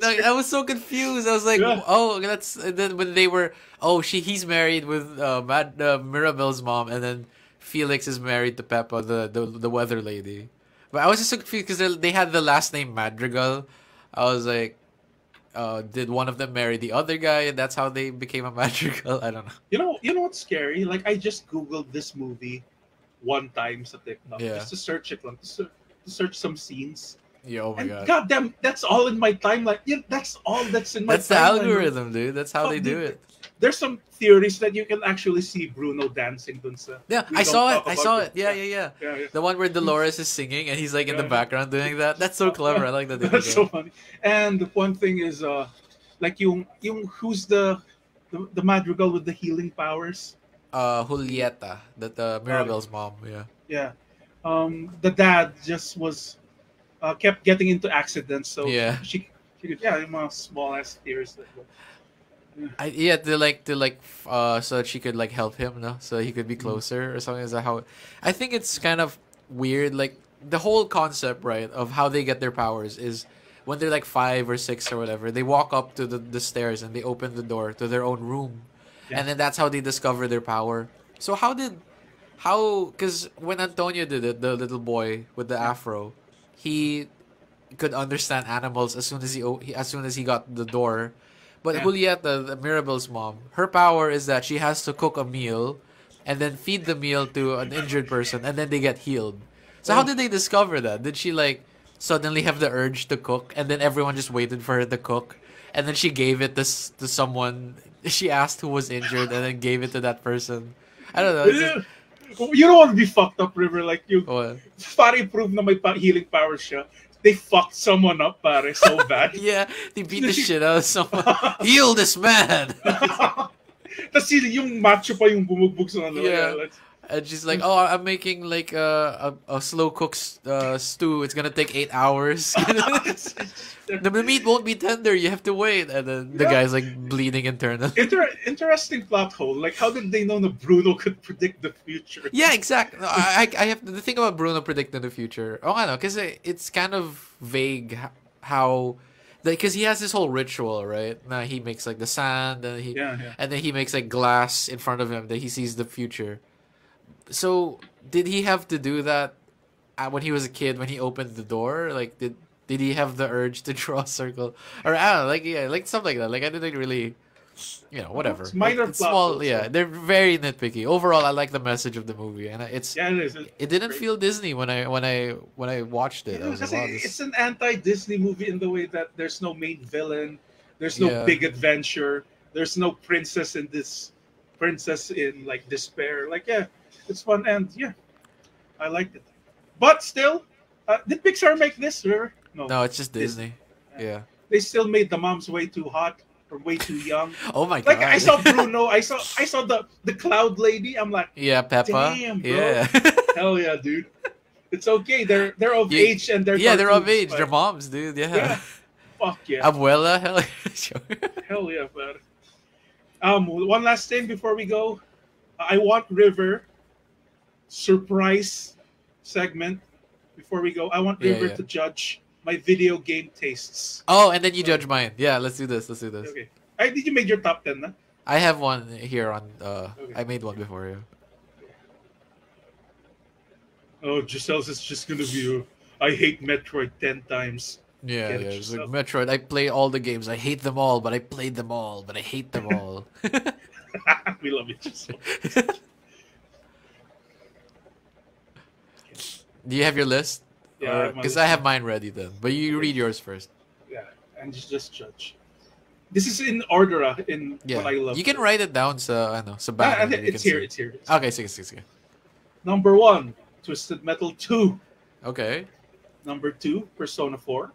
No, I was so confused. I was like, Yeah. "Oh, that's." And then when they were, oh, she he's married with uh, Mad, uh, Mirabel's mom, and then Felix is married to Pepa, the the, the weather lady. But I was just so confused because they had the last name Madrigal. I was like, uh, did one of them marry the other guy, and that's how they became a Madrigal? I don't know. You know, you know what's scary? Like I just googled this movie one time sa TikTok Yeah. just to search it, lang, to, to search some scenes. Yeah, oh my and god, goddamn, that's all in my timeline. Yeah, that's all that's in my. that's the timeline, bro. algorithm, dude. That's how Fuck, they do dude. it. There's some theories that you can actually see Bruno dancing dun sa. Yeah, I saw it. I saw it. Yeah, yeah, yeah. Yeah, yeah. The one where Dolores is singing and he's like in the background doing that. That's so clever. I like that. That's so funny. And the one thing is, uh, like yung yung who's the the, the madrigal with the healing powers? uh Julieta, that the Mirabel's mom. Yeah. Yeah. Um, the dad just was uh, kept getting into accidents, so Yeah. she, she could yeah, mga small ass tears. That, I yeah to like to like uh so that she could like help him no? So he could be Mm-hmm. closer or something? Is that how I think it's kind of weird like the whole concept right of how they get their powers is when they're like five or six or whatever they walk up to the, the stairs and they open the door to their own room. Yeah. and then that's how they discover their power. So how did how because when Antonio did it the little boy with the afro he could understand animals as soon as he, he as soon as he got the door but Yeah. Julieta, the Mirabel's mom, her power is that she has to cook a meal and then feed the meal to an injured person and then they get healed. So how Oh. did they discover that? Did she like suddenly have the urge to cook and then everyone just waited for her to cook and then she gave it to to someone she asked who was injured and then gave it to that person. I don't know. Just, you don't want to be fucked up, River. Like you, oh, pare prove na may healing powers siya. They fucked someone up, pare, so bad. yeah, they beat the shit out of someone. Heal this man. Tapos yun- yung macho pa yung bumugbog sa ano. Yeah. let's- And she's like, "Oh, I'm making like a a, a slow cooked uh, stew. It's gonna take eight hours. the meat won't be tender. You have to wait." And then the guy's like bleeding internally. Inter- interesting plot hole. Like, how did they know that Bruno could predict the future? Yeah, exactly. No, I, I have the thing about Bruno predicting the future. Oh, I know, because it's kind of vague how, because he has this whole ritual, right? Now he makes like the sand, and he Yeah, yeah. and then he makes like glass in front of him that he sees the future. So did he have to do that when he was a kid when he opened the door? Like did did he have the urge to draw a circle or I don't know, like yeah, like something like that. Like I didn't really, you know, whatever. It's minor Like, it's small. Yeah, they're very nitpicky. Overall, I like the message of the movie, and it's Yeah, it is. It- it didn't great. feel Disney when I when I when I watched it. I was like, wow, this- it's an anti-Disney movie in the way that there's no main villain, there's no Yeah. big adventure, there's no princess in this princess in like despair. Like yeah, it's fun and yeah, I liked it. But still, uh, did Pixar make this? River? No, no, it's just Disney. Disney. Yeah. they still made the moms way too hot or way too young. Oh my god. Like I saw Bruno, I saw I saw the the cloud lady. I'm like, Yeah, Pepa. Damn, bro. Yeah. hell yeah, dude. It's okay. They're they're of You- age and they're yeah, they're of age. but They're moms, dude. Yeah. Yeah. Fuck yeah. Abuela, hell yeah. Hell yeah, man. Um, one last thing before we go, I want River surprise segment before we go. I want Yeah, yeah. to judge my video game tastes. oh, and then you judge mine. Yeah, let's do this. Let's do this. Okay. I did you make your top ten? Huh? I have one here on. uh Okay. I made one before you. Oh, Giselle's is just gonna be. I hate Metroid ten times. Yeah, Get it yeah. It's like. Metroid. I play all the games. I hate them all, but I played them all, but I hate them all. we love you, Giselle. do you have your list? Yeah, I Because list. I have mine ready then. But you read yours first. Yeah, and just just judge. This is in order uh, in Yeah. what I love. You can write it down so I know. So back it's here. It's here. It's Okay, sige. Number one, Twisted Metal Two. Okay. Number two, Persona 4.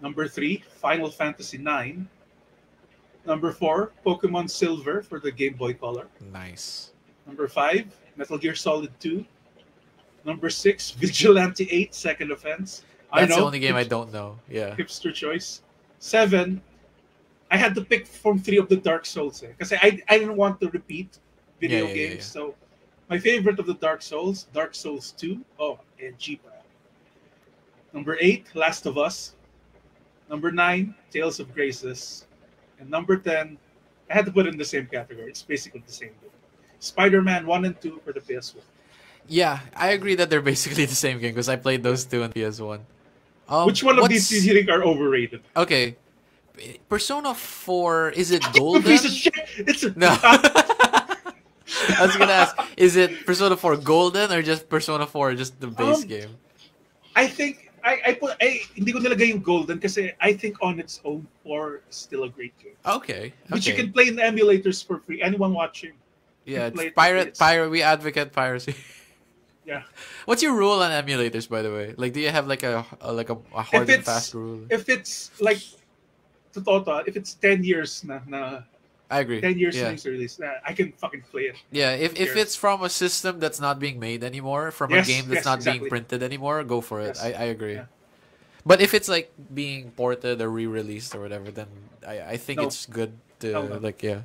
Number three, Final Fantasy nine. Number four, Pokemon Silver for the Game Boy Color. Nice. Number five, Metal Gear Solid 2. Number six, Vigilante 8, Second Offense. I That's know, the only game I don't know. Yeah. Hipster choice. Seven, I had to pick from three of the Dark Souls eh, because I, I didn't want to repeat video Yeah, yeah, games. yeah. So my favorite of the Dark Souls, Dark Souls 2. Oh, and Jeep. Number eight, Last of Us. Number nine, Tales of Graces. And number 10, I had to put it in the same category. It's basically the same game. Spider Man 1 and 2 for the PS1. Yeah, I agree that they're basically the same game because I played those two on PS1. Um, Which one of what's- these do you think are overrated? Okay. Persona 4, is it A golden? piece of shit! It's a, No. I was gonna ask, is it Persona 4 Golden or just Persona 4 just the base Um, game? I think I I put I hindi ko nilagay yung golden kasi I think on its own 4 is still a great game. Okay. Which you can play in the emulators for free. Anyone watching. yeah, it's pirate pirate we advocate piracy. Yeah. What's your rule on emulators by the way? Like do you have like a, a like a, a hard and fast rule? If it's like totoo to, tota, if it's 10 years na, na I agree. 10 years yeah. since release, I can fucking play it. Yeah, if, if it's from a system that's not being made anymore, from Yes, a game that's yes, not exactly. being printed anymore, go for it. Yes. I, I agree. Yeah. But if it's like being ported or re-released or whatever, then I, I think No. it's good to No, no. like yeah,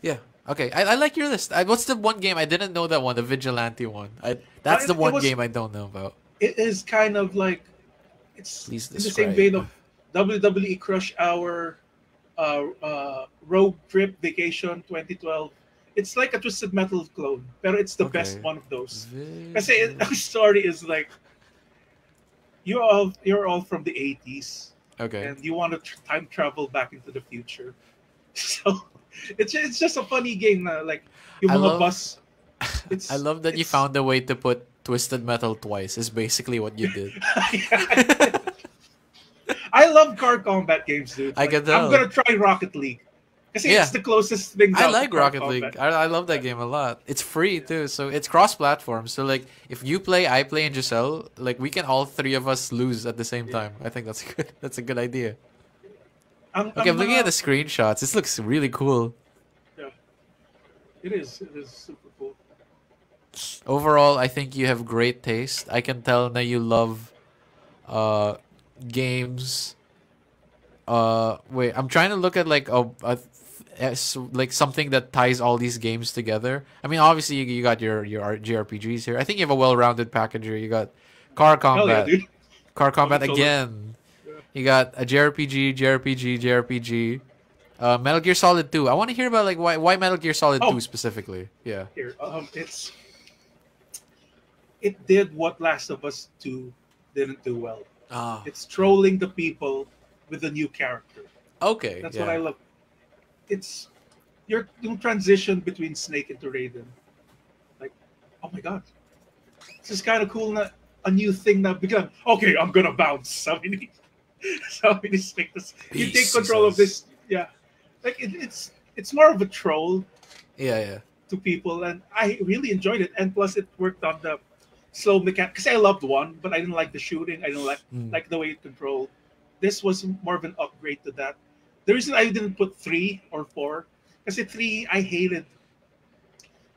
yeah. Okay, I, I like your list. I, what's the one game I didn't know that one, the Vigilante one? I that's the one was- game I don't know about. It is kind of like it's Please in the same vein of WWE Crush Hour, uh, uh, Road Trip Vacation 2012. It's like a Twisted Metal clone, but it's the best one of those. Kasi it- the story is like you're all you're all from the 80s okay. and you want to tr- time travel back into the future. So it's it's just a funny game na like yung I mga love- bus. It's, I love that you found a way to put Twisted Metal twice. Is basically what you did. I love car combat games, dude. I can tell. I'm gonna try Rocket League. Kasi Yeah. it's the closest thing. I like Rocket. League. I, I love that game a lot. It's free too, so it's cross-platform. So like, if you play, I play, and Giselle, like we can all three of us lose at the same time. I think that's good. That's a good idea. Ang- Okay, I'm ang looking at the screenshots. This looks really cool. Yeah, it is. It is super cool. Overall, I think you have great taste. I can tell that you love uh games. Uh, wait, I'm trying to look at like a, a as like something that ties all these games together. I mean, obviously you, you got your your JRPGs here. I think you have a well-rounded package here. You got car yeah, combat, dude. car combat again. You got a JRPG, JRPG, JRPG. Uh, Metal Gear Solid 2. I want to hear about like why why Metal Gear Solid Oh. 2 specifically. Yeah. Here, um, it's it did what Last of Us Two didn't do well. Ah. It's trolling the people with a new character. Okay. That's yeah. what I love. It's your transition between Snake into Raiden. Like, oh my god, this is kind of cool. Na a new thing that began. Okay, I'm gonna bounce. So many, so many Snake. This, you take control of this. Yeah, like it, it's it's more of a troll Yeah, yeah. to people, and I really enjoyed it. And plus, it worked on the slow mechanic because I loved one, but I didn't like the shooting. I didn't like Mm. like the way it controlled. This was more of an upgrade to that. The reason I didn't put three or four, because three I hated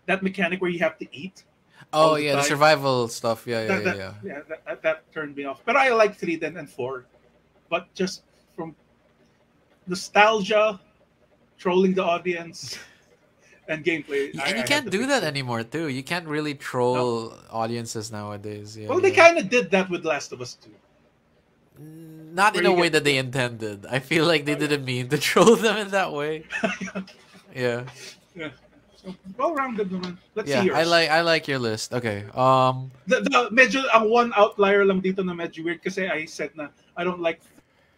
that mechanic where you have to eat. Oh all the yeah, the survival stuff. Yeah, yeah, that, yeah, that, yeah. yeah, that, that, that turned me off. But I like three then and four. But just from nostalgia, trolling the audience, and gameplay. And I you can't do that it. anymore too. You can't really troll audiences nowadays. Yeah, Well, they yeah. kind of did that with Last of Us 2. Mm, not in where a way that they intended. I feel like they didn't mean to troll them in that way. Yeah, so, well-rounded naman. Let's yeah. see yours. I like I like your list. Okay. Um. The, the, medyo, ang one outlier lang dito na medyo weird kasi I said na I don't like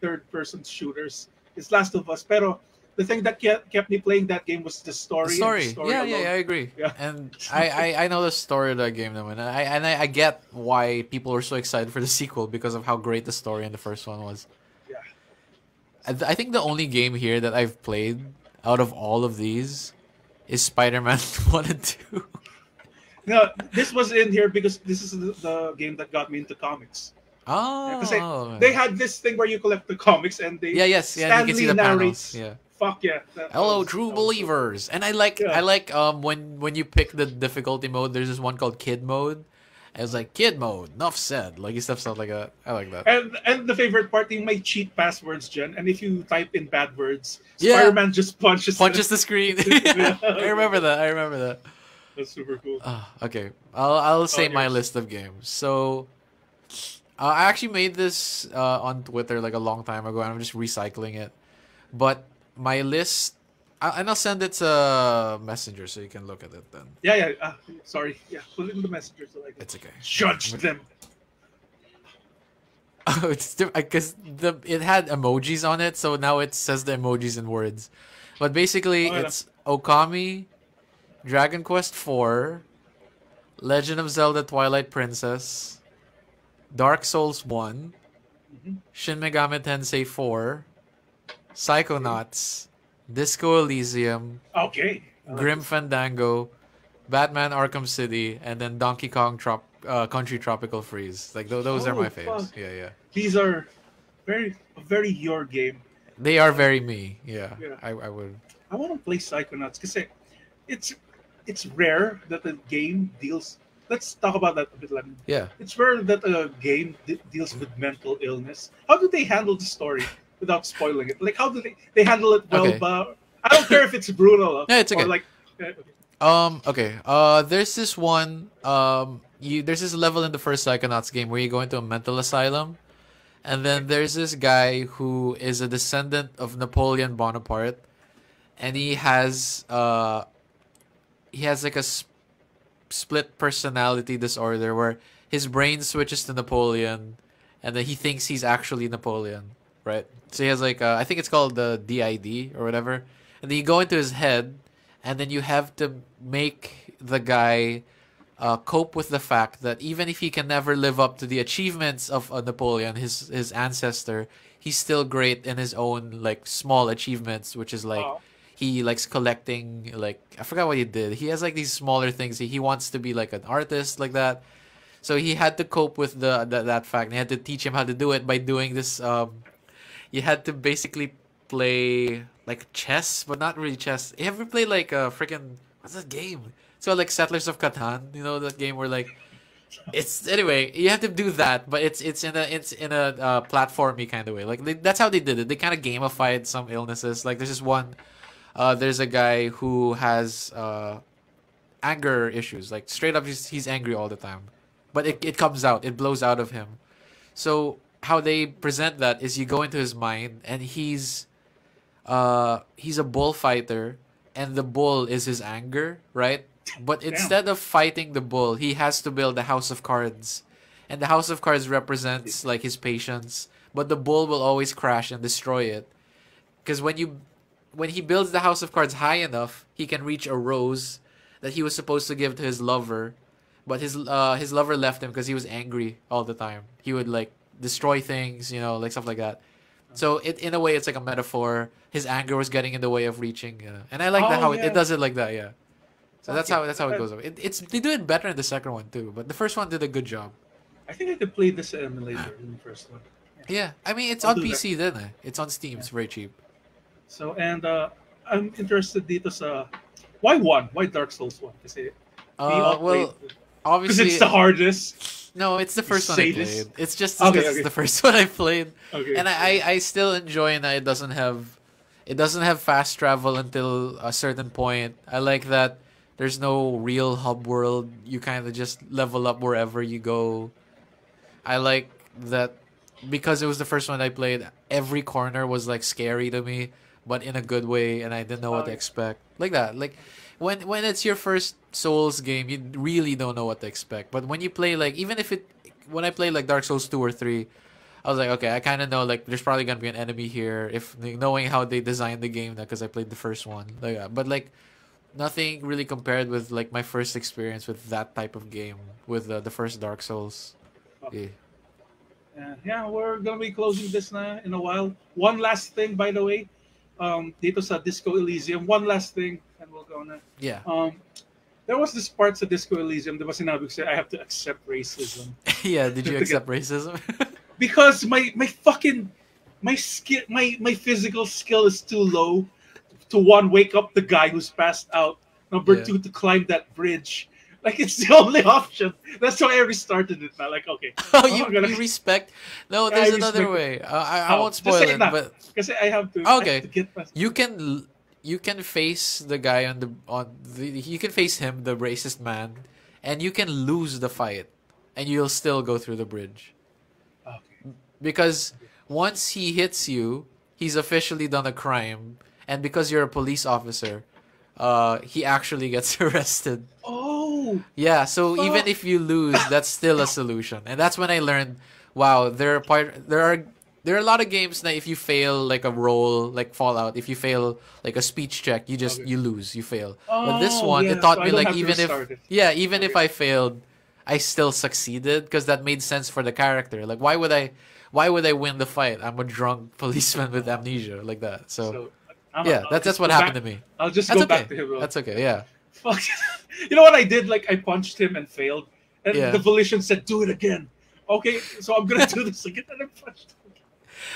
third-person shooters. It's Last of Us. Pero the thing that kept, me playing that game was the story. The story. the story yeah, alone. yeah, I agree. Yeah. And I, I, I know the story of that game now, and I and I, I get why people were so excited for the sequel because of how great the story in the first one was. Yeah. I, th- I think the only game here that I've played out of all of these is Spider-Man One and Two. No, this was in here because this is the, the game that got me into comics. Oh, kasi They had this thing where you collect the comics and they yeah, yes, yeah. You can see the narrates. panels. Yeah. Fuck yeah. Hello, was- true believers. And I like Yeah. I like um when when you pick the difficulty mode. There's this one called kid mode. And it's like kid mode. Enough said. Like stuff stuff like that. I like that. And and the favorite part, you might cheat passwords, Jen. And if you type in bad words, Yeah. Spider-Man just punches. Punches the screen. Yeah. I remember that. I remember that. That's super cool. Ah, okay, I'll I'll say my list of games. So, uh, I actually made this uh, on Twitter like a long time ago, and I'm just recycling it. But my list, I, and I'll send it to Messenger so you can look at it. Then Yeah, yeah. Uh, sorry. Yeah, put it in the messenger so I can it's okay. judge them. Oh, it's because the it had emojis on it, so now it says the emojis in words. But basically, Oh, it's Okami, Dragon Quest IV, Legend of Zelda: Twilight Princess, Dark Souls One, Mhm. Shin Megami Tensei 4, Psychonauts, Disco Elysium, Okay. Like Grim this. Fandango, Batman Arkham City, and then Donkey Kong Trop- uh, Country Tropical Freeze. Like th- those are Oh, my faves. fuck. Yeah, yeah. These are very, very your game. They are very me. Yeah, Yeah. I, I would. I want to play Psychonauts because it's it's rare that a game deals. Let's talk about that a bit. Yeah. It's rare that a game de- deals with mental illness. How do they handle the story without spoiling it? Like how do they they handle it well? Okay. But I don't care if it's brutal. No, it's or okay. like uh, okay. Um. Okay. Uh. There's this one. Um. You. There's this level in the first Psychonauts game where you go into a mental asylum, and then there's this guy who is a descendant of Napoleon Bonaparte, and he has uh. He has like a s- split personality disorder where his brain switches to Napoleon, and then he thinks he's actually Napoleon, right? So he has like uh, I think it's called the DID or whatever, and then you go into his head, and then you have to make the guy uh, cope with the fact that even if he can never live up to the achievements of uh, Napoleon, his his ancestor, he's still great in his own like small achievements, which is like Oh. He likes collecting like I forgot what he did. He has like these smaller things. He, he wants to be like an artist like that. So he had to cope with the, the that fact. And he had to teach him how to do it by doing this. Um, you had to basically play like chess, but not really chess. You ever play like a freaking what's that game? So like Settlers of Catan, you know that game where like it's anyway you have to do that, but it's it's in a it's in a uh, platformy kind of way. Like they, that's how they did it. They kind of gamified some illnesses. Like there's just one. Uh, there's a guy who has uh, anger issues. Like straight up, he's, he's angry all the time, but it it comes out. It blows out of him. So how they present that is you go into his mind and he's uh he's a bullfighter and the bull is his anger, right? But instead of fighting the bull, he has to build a house of cards. And the house of cards represents like his patience, but the bull will always crash and destroy it. Cuz when you when he builds the house of cards high enough, he can reach a rose that he was supposed to give to his lover, but his uh his lover left him because he was angry all the time. He would like destroy things, you know, like stuff like that. So it in a way it's like a metaphor. His anger was getting in the way of reaching, you know. and I like that Oh, how it, yeah. it does it like that, yeah. So that's how that's how it Uh, goes. It, it's they do it better in the second one too, but the first one did a good job. I think I could play this emulator in the first one. Yeah, I mean it's I'll on do that. PC then. eh? It's on Steam. It's very cheap. So and uh, I'm interested dito sa why one? Why Dark Souls one? Kasi we Uh, well, obviously it's the hardest. no, it's the first one I played. It's just okay. it's the first one I played. Okay. and I, I, I still enjoy that it doesn't have it doesn't have fast travel until a certain point. I like that there's no real hub world. You kind of just level up wherever you go. I like that because it was the first one I played. Every corner was like scary to me, but in a good way, and I didn't know what to expect. Like that, like when when it's your first Souls game, you really don't know what to expect. But when you play like even if it when I play like Dark Souls two or three, I was like, okay, I kind of know like there's probably gonna be an enemy here if knowing how they designed the game because I played the first one. Like, uh, but like nothing really compared with like my first experience with that type of game with uh, the first Dark Souls. Yeah. Uh, yeah, we're gonna be closing this now in a while. One last thing, by the way, um, dito sa Disco Elysium. One last thing, and we'll go na. Yeah. Um, there was this part sa Disco Elysium, di ba sinabi ko sa'yo, I have to accept racism. yeah. Did you accept racism? because my my fucking my skill my my physical skill is too low to one wake up the guy who's passed out. Number Yeah. two to climb that bridge. Like it's the only option. That's why I restarted it. Man. Like okay, Oh, you, gonna- you respect? No, Yeah, I there's another way. Uh, I, I won't spoil it, that. but because I have to. Okay. have to you can you can face the guy on the on the you can face him, the racist man, and you can lose the fight, and you'll still go through the bridge Okay. because once he hits you, he's officially done a crime, and because you're a police officer, uh, he actually gets arrested. Oh, Yeah, so even if you lose, that's still a solution. And that's when I learned, wow, there are part there are there are a lot of games that if you fail like a roll, like Fallout, if you fail like a speech check, you just Okay. you lose, you fail. but this oh, one, yeah, it taught so me like even if it. yeah, even if I failed, I still succeeded because that made sense for the character. Like why would I why would I win the fight? I'm a drunk policeman with amnesia like that. So, so yeah, that's that's what go happened back- to me. I'll just That's go okay. back to him. That's okay. Yeah. Fuck. you know what I did? Like I punched him and failed, and Yeah. the volition said, "Do it again." Okay, so I'm gonna do this again, and I punched him.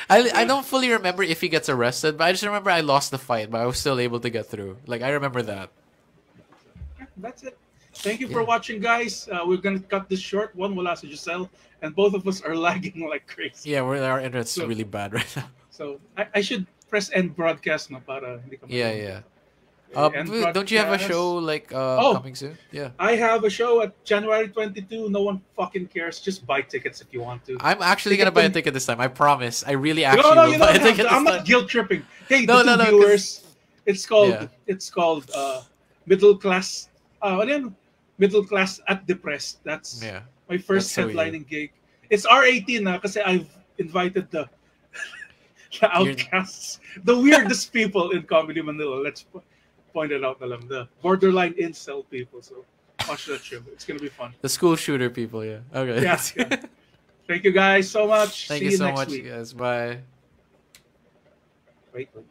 I, I don't fully remember if he gets arrested, but I just remember I lost the fight, but I was still able to get through. Like I remember that. That's it. Thank you for watching, guys. Uh, we're gonna cut this short. One will last Giselle, and both of us are lagging like crazy. Yeah, we're, our internet's So- really bad right now. So I, I should press end broadcast na para hindi ka Yeah, yeah. Uh, don't you have a show like uh, Oh. coming soon? Yeah. I have a show at January 22. No one fucking cares. Just buy tickets if you want to. I'm actually Ticket gonna buy a ticket this time. I promise. I really actually no, will you buy a ticket to. I'm not guilt tripping. Hey, No, the no, no, viewers. It's called. Yeah. It's called uh, middle class. Uh, yun? Middle class at depressed. That's Yeah. my first That's so headlining gig. It's R18 na kasi I've invited the the You're- outcasts, the weirdest people in Comedy Manila. Let's po- point it out na lang. The borderline incel people. So watch that show. It's gonna be fun. The school shooter people. Yeah. Okay. Yeah, yeah. Thank you guys so much. Thank See you you so next much, week. guys. Bye. Wait, wait.